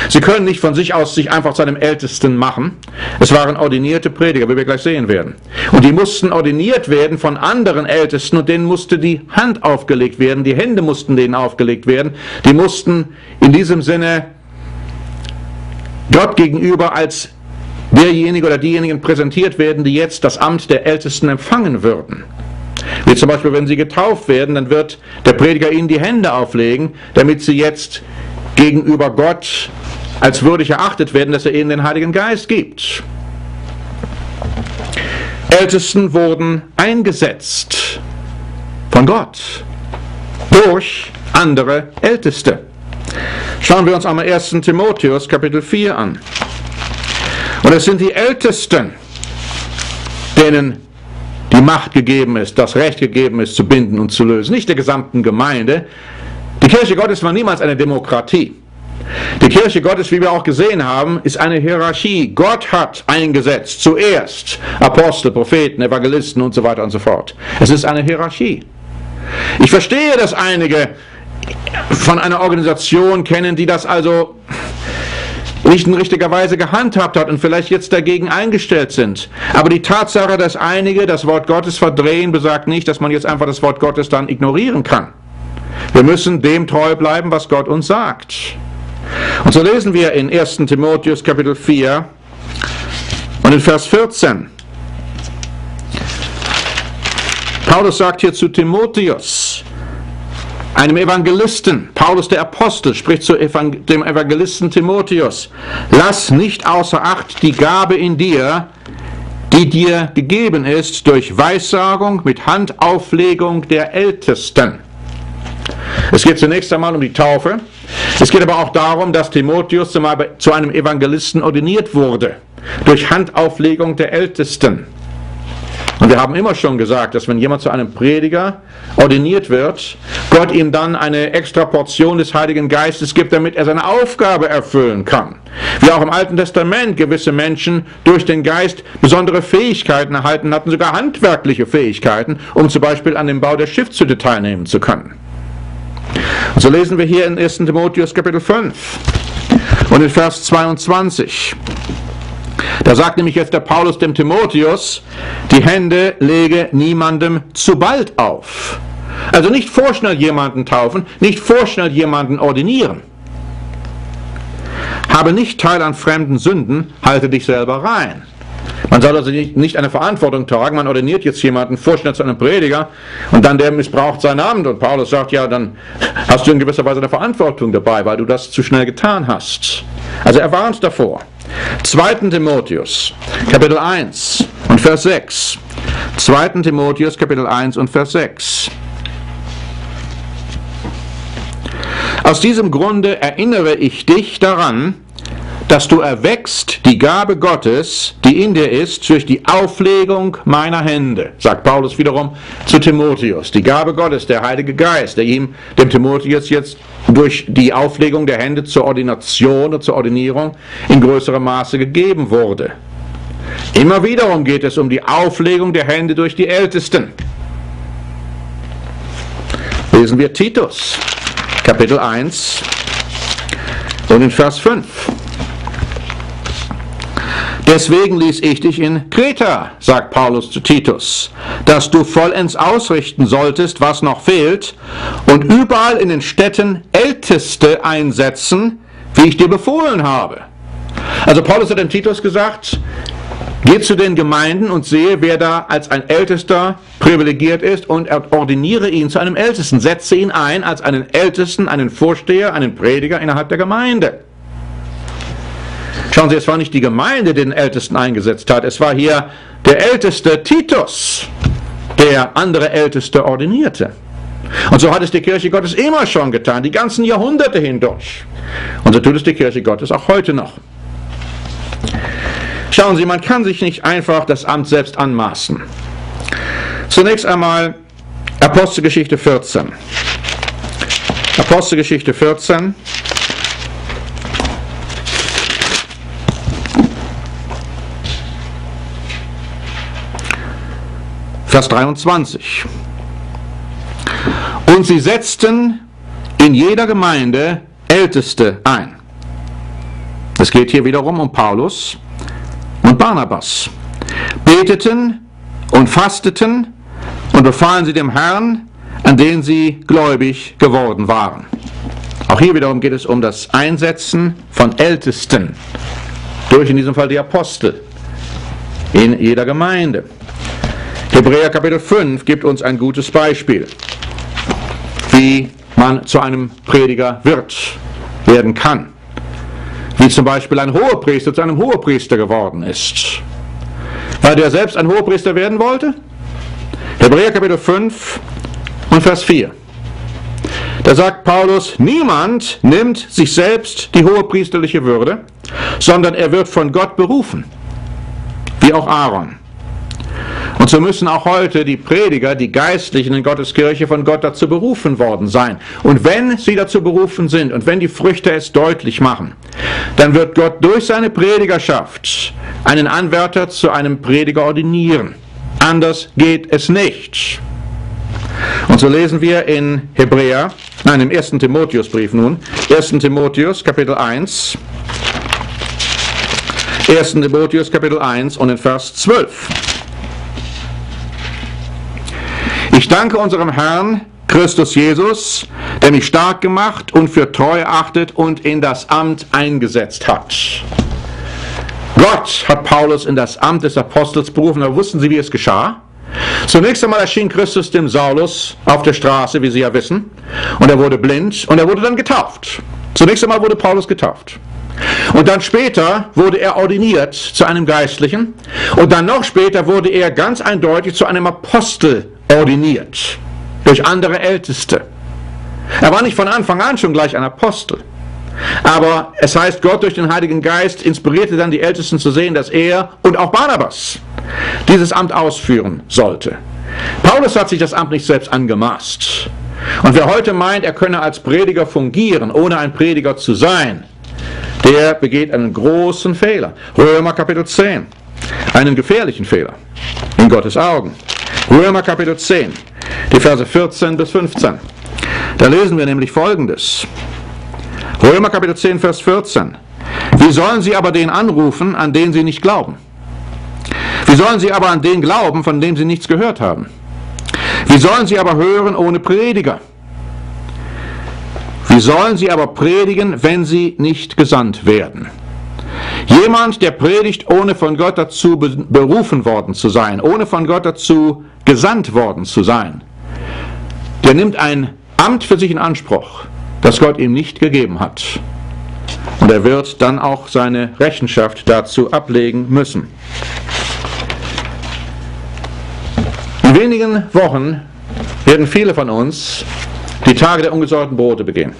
Sie können nicht von sich aus sich einfach zu einem Ältesten machen. Es waren ordinierte Prediger, wie wir gleich sehen werden. Und die mussten ordiniert werden von anderen Ältesten und denen musste die Hand aufgelegt werden, die Hände mussten denen aufgelegt werden. Die mussten in diesem Sinne Gott gegenüber als derjenige oder diejenigen präsentiert werden, die jetzt das Amt der Ältesten empfangen würden. Wie zum Beispiel, wenn sie getauft werden, dann wird der Prediger ihnen die Hände auflegen, damit sie jetzt gegenüber Gott als würdig erachtet werden, dass er ihnen den Heiligen Geist gibt. Ältesten wurden eingesetzt von Gott durch andere Älteste. Schauen wir uns einmal 1. Timotheus Kapitel 4 an. Und es sind die Ältesten, denen die Macht gegeben ist, das Recht gegeben ist, zu binden und zu lösen. Nicht der gesamten Gemeinde, die Kirche Gottes war niemals eine Demokratie. Die Kirche Gottes, wie wir auch gesehen haben, ist eine Hierarchie. Gott hat eingesetzt zuerst Apostel, Propheten, Evangelisten und so weiter und so fort. Es ist eine Hierarchie. Ich verstehe, dass einige von einer Organisation kennen, die das also nicht in richtiger Weise gehandhabt hat und vielleicht jetzt dagegen eingestellt sind. Aber die Tatsache, dass einige das Wort Gottes verdrehen, besagt nicht, dass man jetzt einfach das Wort Gottes dann ignorieren kann. Wir müssen dem treu bleiben, was Gott uns sagt. Und so lesen wir in 1. Timotheus Kapitel 4 und in Vers 14. Paulus sagt hier zu Timotheus, einem Evangelisten, Paulus der Apostel spricht zu dem Evangelisten Timotheus, lass nicht außer Acht die Gabe in dir, die dir gegeben ist durch Weissagung mit Handauflegung der Ältesten. Es geht zunächst einmal um die Taufe Es geht aber auch darum, dass Timotheus zu einem Evangelisten ordiniert wurde, durch Handauflegung der Ältesten. Und wir haben immer schon gesagt, dass wenn jemand zu einem Prediger ordiniert wird, Gott ihm dann eine extra Portion des Heiligen Geistes gibt, damit er seine Aufgabe erfüllen kann. Wie auch im Alten Testament gewisse Menschen durch den Geist besondere Fähigkeiten erhalten hatten, sogar handwerkliche Fähigkeiten, um zum Beispiel an dem Bau der Schiffshütte teilnehmen zu können. Und so lesen wir hier in 1. Timotheus Kapitel 5 und in Vers 22. Da sagt nämlich jetzt der Paulus dem Timotheus, die Hände lege niemandem zu bald auf. Also nicht vorschnell jemanden taufen, nicht vorschnell jemanden ordinieren. Habe nicht teil an fremden Sünden, halte dich selber rein. Man soll also nicht eine Verantwortung tragen, man ordiniert jetzt jemanden vorschnell zu einem Prediger und dann der missbraucht seinen Amt und Paulus sagt, ja, dann hast du in gewisser Weise eine Verantwortung dabei, weil du das zu schnell getan hast. Also er warnt davor. 2. Timotheus, Kapitel 1 und Vers 6. 2. Timotheus, Kapitel 1 und Vers 6. Aus diesem Grunde erinnere ich dich daran, dass du erwächst die Gabe Gottes, die in dir ist, durch die Auflegung meiner Hände, sagt Paulus wiederum zu Timotheus. Die Gabe Gottes, der Heilige Geist, der ihm, dem Timotheus jetzt durch die Auflegung der Hände zur Ordination und zur Ordinierung in größerem Maße gegeben wurde. Immer wiederum geht es um die Auflegung der Hände durch die Ältesten. Lesen wir Titus, Kapitel 1 und in Vers 5. Deswegen ließ ich dich in Kreta, sagt Paulus zu Titus, dass du vollends ausrichten solltest, was noch fehlt, und überall in den Städten Älteste einsetzen, wie ich dir befohlen habe. Also Paulus hat dem Titus gesagt, geh zu den Gemeinden und sehe, wer da als ein Ältester privilegiert ist und ordiniere ihn zu einem Ältesten. Setze ihn ein als einen Ältesten, einen Vorsteher, einen Prediger innerhalb der Gemeinde. Schauen Sie, es war nicht die Gemeinde, die den Ältesten eingesetzt hat, es war hier der Älteste Titus, der andere Älteste ordinierte. Und so hat es die Kirche Gottes immer schon getan, die ganzen Jahrhunderte hindurch. Und so tut es die Kirche Gottes auch heute noch. Schauen Sie, man kann sich nicht einfach das Amt selbst anmaßen. Zunächst einmal Apostelgeschichte 14. Apostelgeschichte 14. Vers 23. Und sie setzten in jeder Gemeinde Älteste ein. Es geht hier wiederum um Paulus und Barnabas. Beteten und fasteten und befahlen sie dem Herrn, an den sie gläubig geworden waren. Auch hier wiederum geht es um das Einsetzen von Ältesten, durch in diesem Fall die Apostel, in jeder Gemeinde. Hebräer Kapitel 5 gibt uns ein gutes Beispiel, wie man zu einem Prediger wird, werden kann. Wie zum Beispiel ein Hohepriester zu einem Hohepriester geworden ist. Weil der selbst ein Hohepriester werden wollte? Hebräer Kapitel 5 und Vers 4. Da sagt Paulus, niemand nimmt sich selbst die hohepriesterliche Würde, sondern er wird von Gott berufen, wie auch Aaron. Und so müssen auch heute die Prediger, die Geistlichen in Gottes Kirche von Gott dazu berufen worden sein. Und wenn sie dazu berufen sind und wenn die Früchte es deutlich machen, dann wird Gott durch seine Predigerschaft einen Anwärter zu einem Prediger ordinieren. Anders geht es nicht. Und so lesen wir in Hebräer, nein, im 1. Timotheusbrief nun, 1. Timotheus Kapitel 1, 1. Timotheus Kapitel 1 und in Vers 12. Ich danke unserem Herrn Christus Jesus, der mich stark gemacht und für treu achtet und in das Amt eingesetzt hat. Gott hat Paulus in das Amt des Apostels berufen. Aber wussten Sie, wie es geschah? Zunächst einmal erschien Christus dem Saulus auf der Straße, wie Sie ja wissen, und er wurde blind und er wurde dann getauft. Zunächst einmal wurde Paulus getauft. Und dann später wurde er ordiniert zu einem Geistlichen und dann noch später wurde er ganz eindeutig zu einem Apostel ordiniert durch andere Älteste. Er war nicht von Anfang an schon gleich ein Apostel. Aber es heißt, Gott durch den Heiligen Geist inspirierte dann die Ältesten zu sehen, dass er und auch Barnabas dieses Amt ausführen sollte. Paulus hat sich das Amt nicht selbst angemaßt. Und wer heute meint, er könne als Prediger fungieren, ohne ein Prediger zu sein, der begeht einen großen Fehler. Römer Kapitel 10. Einen gefährlichen Fehler in Gottes Augen. Römer Kapitel 10, die Verse 14 bis 15. Da lesen wir nämlich Folgendes. Römer Kapitel 10, Vers 14. Wie sollen sie aber den anrufen, an den sie nicht glauben? Wie sollen sie aber an den glauben, von dem sie nichts gehört haben? Wie sollen sie aber hören ohne Prediger? Wie sollen sie aber predigen, wenn sie nicht gesandt werden? Jemand, der predigt, ohne von Gott dazu berufen worden zu sein, ohne von Gott dazu gesandt worden zu sein, der nimmt ein Amt für sich in Anspruch, das Gott ihm nicht gegeben hat. Und er wird dann auch seine Rechenschaft dazu ablegen müssen. In wenigen Wochen werden viele von uns die Tage der ungesäuerten Brote begehen.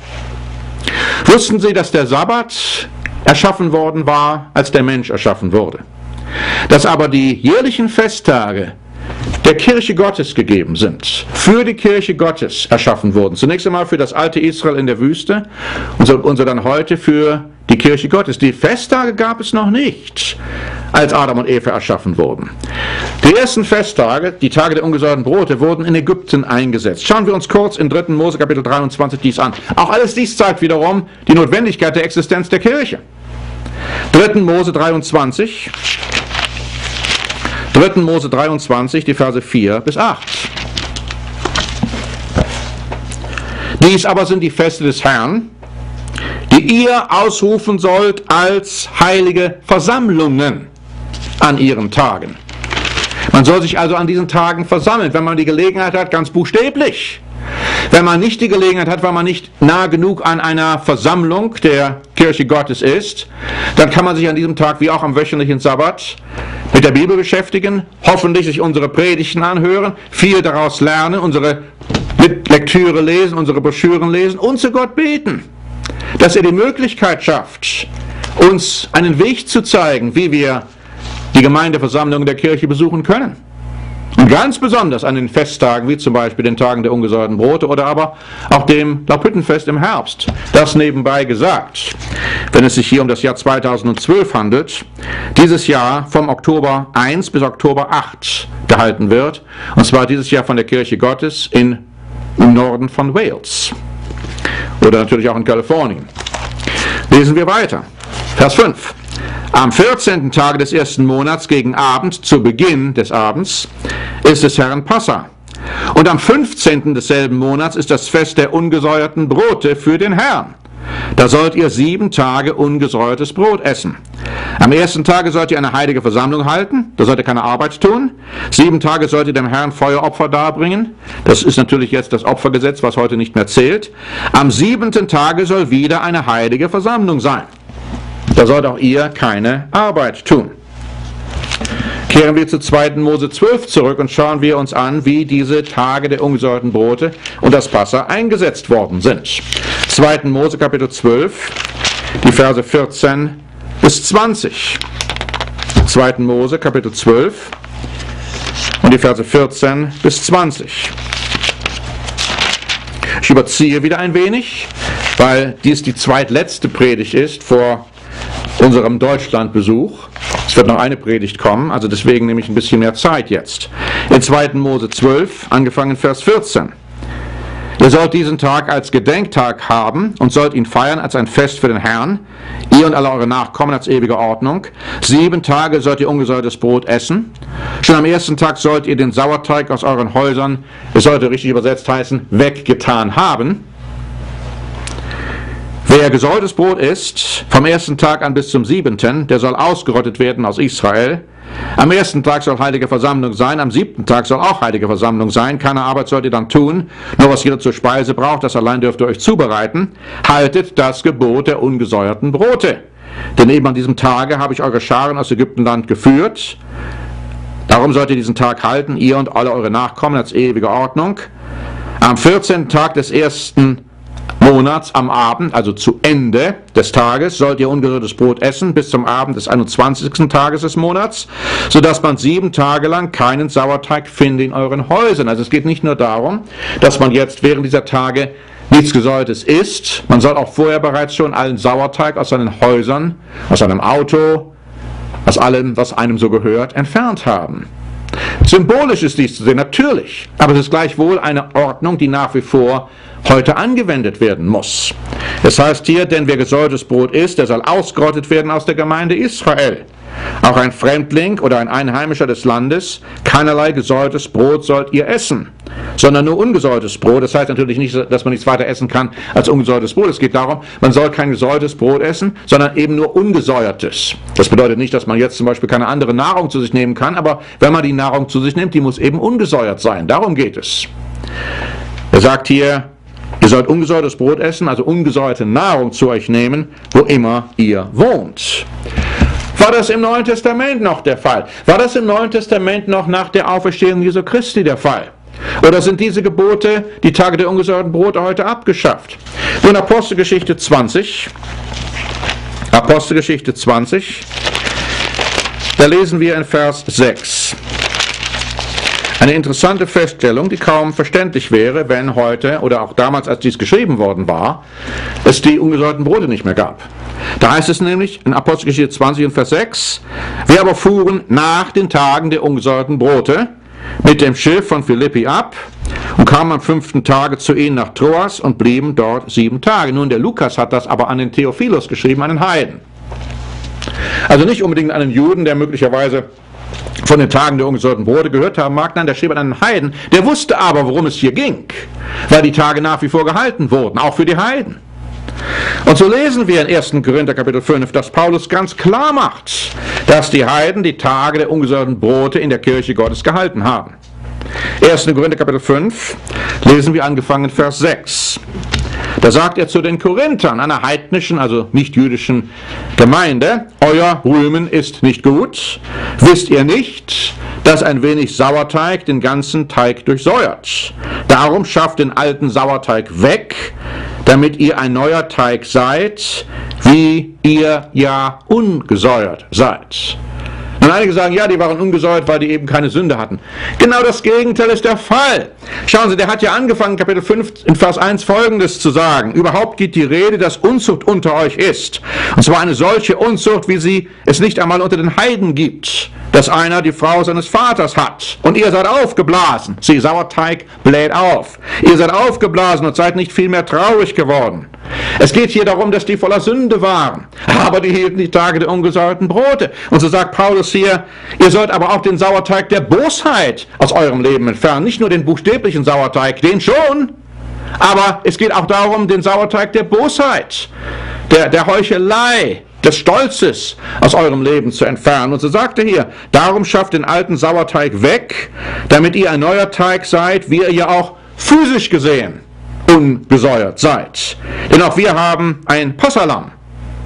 Wussten Sie, dass der Sabbat erschaffen worden war, als der Mensch erschaffen wurde? Dass aber die jährlichen Festtage der Kirche Gottes gegeben sind, für die Kirche Gottes erschaffen wurden. Zunächst einmal für das alte Israel in der Wüste und so, und so dann heute für die Kirche Gottes. Die Festtage gab es noch nicht, als Adam und Eva erschaffen wurden. Die ersten Festtage, die Tage der ungesäuerten Brote, wurden in Ägypten eingesetzt. Schauen wir uns kurz in 3. Mose Kapitel 23 dies an. Auch alles dies zeigt wiederum die Notwendigkeit der Existenz der Kirche. 3. Mose 23 3. Mose 23, die Verse 4 bis 8. Dies aber sind die Feste des Herrn, die ihr ausrufen sollt als heilige Versammlungen an ihren Tagen. Man soll sich also an diesen Tagen versammeln, wenn man die Gelegenheit hat, ganz buchstäblich. Wenn man nicht die Gelegenheit hat, weil man nicht nah genug an einer Versammlung der Kirche Gottes ist, dann kann man sich an diesem Tag wie auch am wöchentlichen Sabbat mit der Bibel beschäftigen, hoffentlich sich unsere Predigten anhören, viel daraus lernen, unsere Lektüre lesen, unsere Broschüren lesen und zu Gott beten, dass er die Möglichkeit schafft, uns einen Weg zu zeigen, wie wir die Gemeindeversammlung der Kirche besuchen können. Und ganz besonders an den Festtagen, wie zum Beispiel den Tagen der ungesäuerten Brote oder aber auch dem Laubhüttenfest im Herbst. Das nebenbei gesagt. Wenn es sich hier um das Jahr 2012 handelt, dieses Jahr vom Oktober 1 bis Oktober 8 gehalten wird. Und zwar dieses Jahr von der Kirche Gottes in, im Norden von Wales. Oder natürlich auch in Kalifornien. Lesen wir weiter. Vers 5. Am 14. Tage des ersten Monats gegen Abend, zu Beginn des Abends, ist des Herrn Passa. Und am 15. desselben Monats ist das Fest der ungesäuerten Brote für den Herrn. Da sollt ihr sieben Tage ungesäuertes Brot essen. Am ersten Tage sollt ihr eine heilige Versammlung halten, da sollt ihr keine Arbeit tun. Sieben Tage sollt ihr dem Herrn Feueropfer darbringen. Das ist natürlich jetzt das Opfergesetz, was heute nicht mehr zählt. Am siebenten Tage soll wieder eine heilige Versammlung sein. Da sollt auch ihr keine Arbeit tun. Kehren wir zu 2. Mose 12 zurück und schauen wir uns an, wie diese Tage der ungesäuerten Brote und das Wasser eingesetzt worden sind. 2. Mose Kapitel 12, die Verse 14 bis 20. 2. Mose Kapitel 12 und die Verse 14 bis 20. Ich überziehe wieder ein wenig, weil dies die zweitletzte Predigt ist vor unserem Deutschlandbesuch. Es wird noch eine Predigt kommen, also deswegen nehme ich ein bisschen mehr Zeit jetzt. In 2. Mose 12, angefangen Vers 14. Ihr sollt diesen Tag als Gedenktag haben und sollt ihn feiern als ein Fest für den Herrn, ihr und alle eure Nachkommen als ewige Ordnung. Sieben Tage sollt ihr ungesäuertes Brot essen. Schon am ersten Tag sollt ihr den Sauerteig aus euren Häusern, es sollte richtig übersetzt heißen, weggetan haben. Wer gesäuertes Brot isst, vom ersten Tag an bis zum siebenten, der soll ausgerottet werden aus Israel. Am ersten Tag soll heilige Versammlung sein, am siebten Tag soll auch heilige Versammlung sein. Keine Arbeit sollt ihr dann tun, nur was jeder zur Speise braucht, das allein dürft ihr euch zubereiten. Haltet das Gebot der ungesäuerten Brote. Denn eben an diesem Tage habe ich eure Scharen aus Ägyptenland geführt. Darum sollt ihr diesen Tag halten, ihr und alle eure Nachkommen als ewige Ordnung. Am 14. Tag des ersten Monats am Abend, also zu Ende des Tages, sollt ihr ungerührtes Brot essen bis zum Abend des 21. Tages des Monats, sodass man sieben Tage lang keinen Sauerteig finde in euren Häusern. Also es geht nicht nur darum, dass man jetzt während dieser Tage nichts Gesäuertes isst, man soll auch vorher bereits schon allen Sauerteig aus seinen Häusern, aus seinem Auto, aus allem, was einem so gehört, entfernt haben. Symbolisch ist dies zu sehen, natürlich, aber es ist gleichwohl eine Ordnung, die nach wie vor heute angewendet werden muss. Es heißt hier, denn wer gesäuertes Brot isst, der soll ausgerottet werden aus der Gemeinde Israel. Auch ein Fremdling oder ein Einheimischer des Landes, keinerlei gesäuertes Brot sollt ihr essen, sondern nur ungesäuertes Brot. Das heißt natürlich nicht, dass man nichts weiter essen kann als ungesäuertes Brot. Es geht darum, man soll kein gesäuertes Brot essen, sondern eben nur ungesäuertes. Das bedeutet nicht, dass man jetzt zum Beispiel keine andere Nahrung zu sich nehmen kann, aber wenn man die Nahrung zu sich nimmt, die muss eben ungesäuert sein. Darum geht es. Er sagt hier, Ihr sollt ungesäuertes Brot essen, also ungesäuerte Nahrung zu euch nehmen, wo immer ihr wohnt. War das im Neuen Testament noch der Fall? War das im Neuen Testament noch nach der Auferstehung Jesu Christi der Fall? Oder sind diese Gebote, die Tage der ungesäuerten Brote, heute abgeschafft? Nun Apostelgeschichte 20. Apostelgeschichte 20. Da lesen wir in Vers 6. Eine interessante Feststellung, die kaum verständlich wäre, wenn heute oder auch damals, als dies geschrieben worden war, es die ungesäuerten Brote nicht mehr gab. Da heißt es nämlich in Apostelgeschichte 20 und Vers 6, wir aber fuhren nach den Tagen der ungesäuerten Brote mit dem Schiff von Philippi ab und kamen am fünften Tage zu ihnen nach Troas und blieben dort sieben Tage. Nun, der Lukas hat das aber an den Theophilus geschrieben, an den Heiden. Also nicht unbedingt an einen Juden, der möglicherweise von den Tagen der ungesäuerten Brote gehört haben mag, nein, der schrieb an einen Heiden, der wusste aber, worum es hier ging, weil die Tage nach wie vor gehalten wurden, auch für die Heiden. Und so lesen wir in 1. Korinther Kapitel 5, dass Paulus ganz klar macht, dass die Heiden die Tage der ungesäuerten Brote in der Kirche Gottes gehalten haben. 1. Korinther Kapitel 5 lesen wir angefangen Vers 6. Da sagt er zu den Korinthern, einer heidnischen, also nicht jüdischen Gemeinde, euer Rühmen ist nicht gut. Wisst ihr nicht, dass ein wenig Sauerteig den ganzen Teig durchsäuert? Darum schafft den alten Sauerteig weg, damit ihr ein neuer Teig seid, wie ihr ja ungesäuert seid. Und einige sagen, ja, die waren ungesäuert, weil die eben keine Sünde hatten. Genau das Gegenteil ist der Fall. Schauen Sie, der hat ja angefangen, Kapitel 5 in Vers 1 folgendes zu sagen. Überhaupt geht die Rede, dass Unzucht unter euch ist. Und zwar eine solche Unzucht, wie sie es nicht einmal unter den Heiden gibt. Dass einer die Frau seines Vaters hat. Und ihr seid aufgeblasen. Sie, Sauerteig bläht auf. Ihr seid aufgeblasen und seid nicht viel mehr traurig geworden. Es geht hier darum, dass die voller Sünde waren, aber die hielten die Tage der ungesäuerten Brote. Und so sagt Paulus hier, ihr sollt aber auch den Sauerteig der Bosheit aus eurem Leben entfernen. Nicht nur den buchstäblichen Sauerteig, den schon, aber es geht auch darum, den Sauerteig der Bosheit, der, der Heuchelei, des Stolzes aus eurem Leben zu entfernen. Und so sagt er hier, darum schafft den alten Sauerteig weg, damit ihr ein neuer Teig seid, wie ihr ja auch physisch gesehen unbesäuert seid. Denn auch wir haben ein Passalam.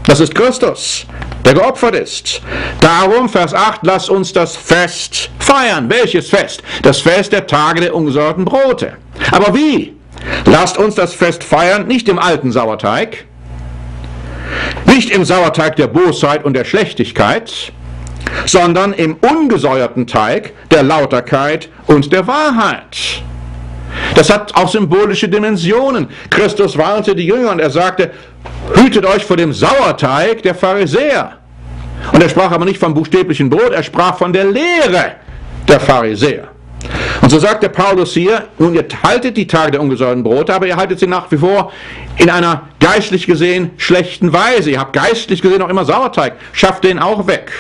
Das ist Christus, der geopfert ist. Darum, Vers 8, lasst uns das Fest feiern. Welches Fest? Das Fest der Tage der ungesäuerten Brote. Aber wie? Lasst uns das Fest feiern, nicht im alten Sauerteig, nicht im Sauerteig der Bosheit und der Schlechtigkeit, sondern im ungesäuerten Teig der Lauterkeit und der Wahrheit. Das hat auch symbolische Dimensionen. Christus warnte die Jünger und er sagte, hütet euch vor dem Sauerteig der Pharisäer. Und er sprach aber nicht vom buchstäblichen Brot, er sprach von der Lehre der Pharisäer. Und so sagt der Paulus hier, nun ihr haltet die Tage der ungesäuerten Brote, aber ihr haltet sie nach wie vor in einer geistlich gesehen schlechten Weise. Ihr habt geistlich gesehen auch immer Sauerteig, schafft den auch weg.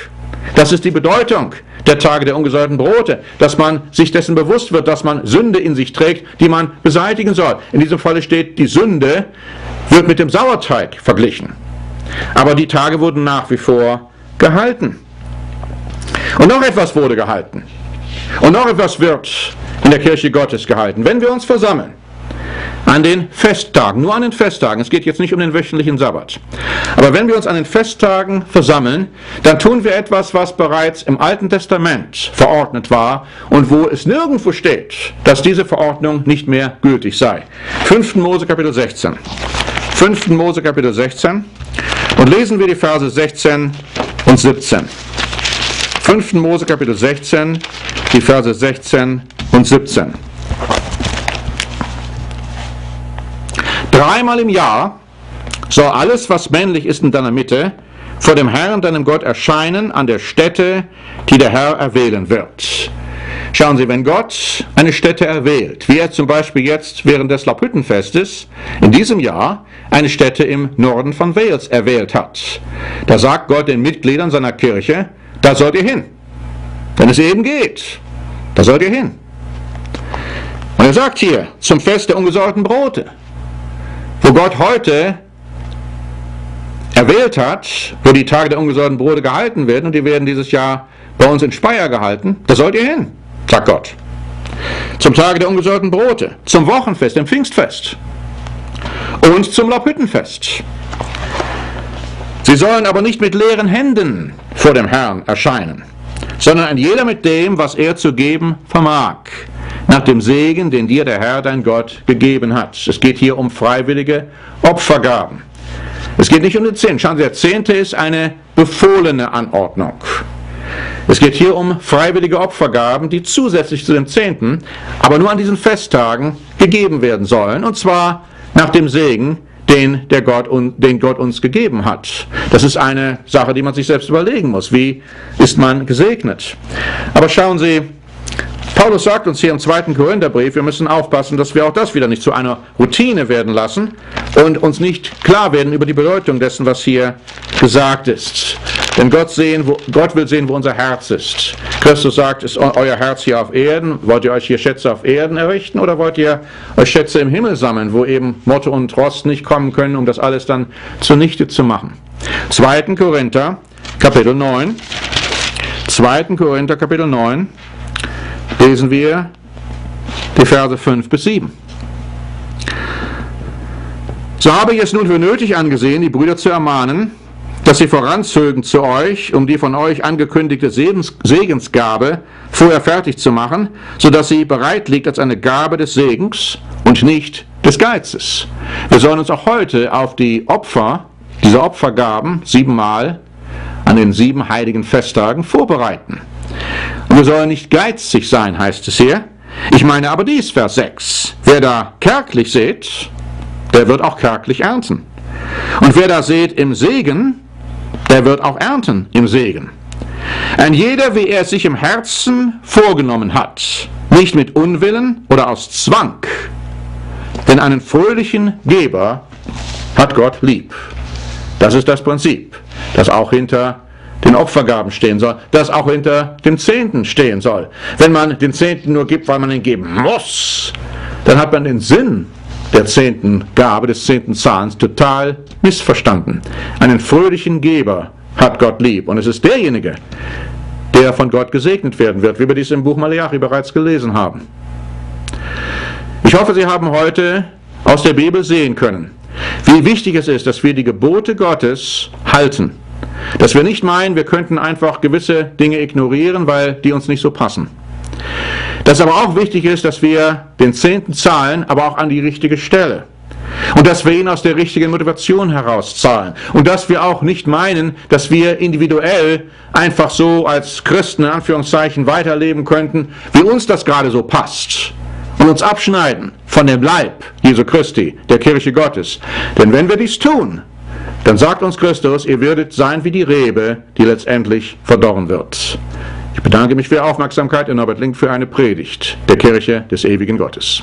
Das ist die Bedeutung der Tage der ungesäuerten Brote, dass man sich dessen bewusst wird, dass man Sünde in sich trägt, die man beseitigen soll. In diesem Falle steht, die Sünde wird mit dem Sauerteig verglichen. Aber die Tage wurden nach wie vor gehalten. Und noch etwas wurde gehalten. Und noch etwas wird in der Kirche Gottes gehalten. Wenn wir uns versammeln, an den Festtagen, nur an den Festtagen. Es geht jetzt nicht um den wöchentlichen Sabbat. Aber wenn wir uns an den Festtagen versammeln, dann tun wir etwas, was bereits im Alten Testament verordnet war und wo es nirgendwo steht, dass diese Verordnung nicht mehr gültig sei. 5. Mose Kapitel 16. 5. Mose Kapitel 16 und lesen wir die Verse 16 und 17. 5. Mose Kapitel 16, die Verse 16 und 17. Dreimal im Jahr soll alles, was männlich ist in deiner Mitte, vor dem Herrn, deinem Gott, erscheinen an der Stätte, die der Herr erwählen wird. Schauen Sie, wenn Gott eine Stätte erwählt, wie er zum Beispiel jetzt während des Laubhüttenfestes in diesem Jahr eine Stätte im Norden von Wales erwählt hat, da sagt Gott den Mitgliedern seiner Kirche, da sollt ihr hin. Wenn es eben geht, da sollt ihr hin. Und er sagt hier, zum Fest der ungesäuerten Brote, wo Gott heute erwählt hat, wo die Tage der ungesäuerten Brote gehalten werden, und die werden dieses Jahr bei uns in Speyer gehalten, da sollt ihr hin, sagt Gott. Zum Tage der ungesäuerten Brote, zum Wochenfest, dem Pfingstfest und zum Laubhüttenfest. Sie sollen aber nicht mit leeren Händen vor dem Herrn erscheinen, sondern ein jeder mit dem, was er zu geben vermag, nach dem Segen, den dir der Herr dein Gott gegeben hat. Es geht hier um freiwillige Opfergaben. Es geht nicht um den Zehnten. Schauen Sie, der Zehnte ist eine befohlene Anordnung. Es geht hier um freiwillige Opfergaben, die zusätzlich zu dem Zehnten, aber nur an diesen Festtagen gegeben werden sollen, und zwar nach dem Segen, den, der Gott, den Gott uns gegeben hat. Das ist eine Sache, die man sich selbst überlegen muss. Wie ist man gesegnet? Aber schauen Sie, Paulus sagt uns hier im zweiten Korintherbrief, wir müssen aufpassen, dass wir auch das wieder nicht zu einer Routine werden lassen und uns nicht klar werden über die Bedeutung dessen, was hier gesagt ist. Denn Gott, sehen, wo, Gott will sehen, wo unser Herz ist. Christus sagt, ist euer Herz hier auf Erden? Wollt ihr euch hier Schätze auf Erden errichten oder wollt ihr euch Schätze im Himmel sammeln, wo eben Motto und Trost nicht kommen können, um das alles dann zunichte zu machen? 2. Korinther, Kapitel 9. 2. Korinther, Kapitel 9 lesen wir die Verse 5 bis 7. So habe ich es nun für nötig angesehen, die Brüder zu ermahnen, dass sie voranzögen zu euch, um die von euch angekündigte Segensgabe vorher fertig zu machen, so dass sie bereit liegt als eine Gabe des Segens und nicht des Geizes. Wir sollen uns auch heute auf die Opfer, diese Opfergaben, siebenmal an den sieben heiligen Festtagen vorbereiten. Wir sollen nicht geizig sein, heißt es hier. Ich meine aber dies, Vers 6. Wer da kärglich sät, der wird auch kärglich ernten. Und wer da sät im Segen, der wird auch ernten im Segen. Ein jeder, wie er es sich im Herzen vorgenommen hat, nicht mit Unwillen oder aus Zwang, denn einen fröhlichen Geber hat Gott lieb. Das ist das Prinzip, das auch hinter den Opfergaben stehen soll, das auch hinter dem Zehnten stehen soll. Wenn man den Zehnten nur gibt, weil man ihn geben muss, dann hat man den Sinn der zehnten Gabe, des zehnten Zahns total missverstanden. Einen fröhlichen Geber hat Gott lieb und es ist derjenige, der von Gott gesegnet werden wird, wie wir dies im Buch Malachi bereits gelesen haben. Ich hoffe, Sie haben heute aus der Bibel sehen können, wie wichtig es ist, dass wir die Gebote Gottes halten. Dass wir nicht meinen, wir könnten einfach gewisse Dinge ignorieren, weil die uns nicht so passen. Dass aber auch wichtig ist, dass wir den Zehnten zahlen, aber auch an die richtige Stelle. Und dass wir ihn aus der richtigen Motivation heraus zahlen. Und dass wir auch nicht meinen, dass wir individuell einfach so als Christen in Anführungszeichen weiterleben könnten, wie uns das gerade so passt. Und uns abschneiden von dem Leib Jesu Christi, der Kirche Gottes. Denn wenn wir dies tun, dann sagt uns Christus, ihr würdet sein wie die Rebe, die letztendlich verdorren wird. Ich bedanke mich für Ihre Aufmerksamkeit in Norbert Link für eine Predigt der Kirche des ewigen Gottes.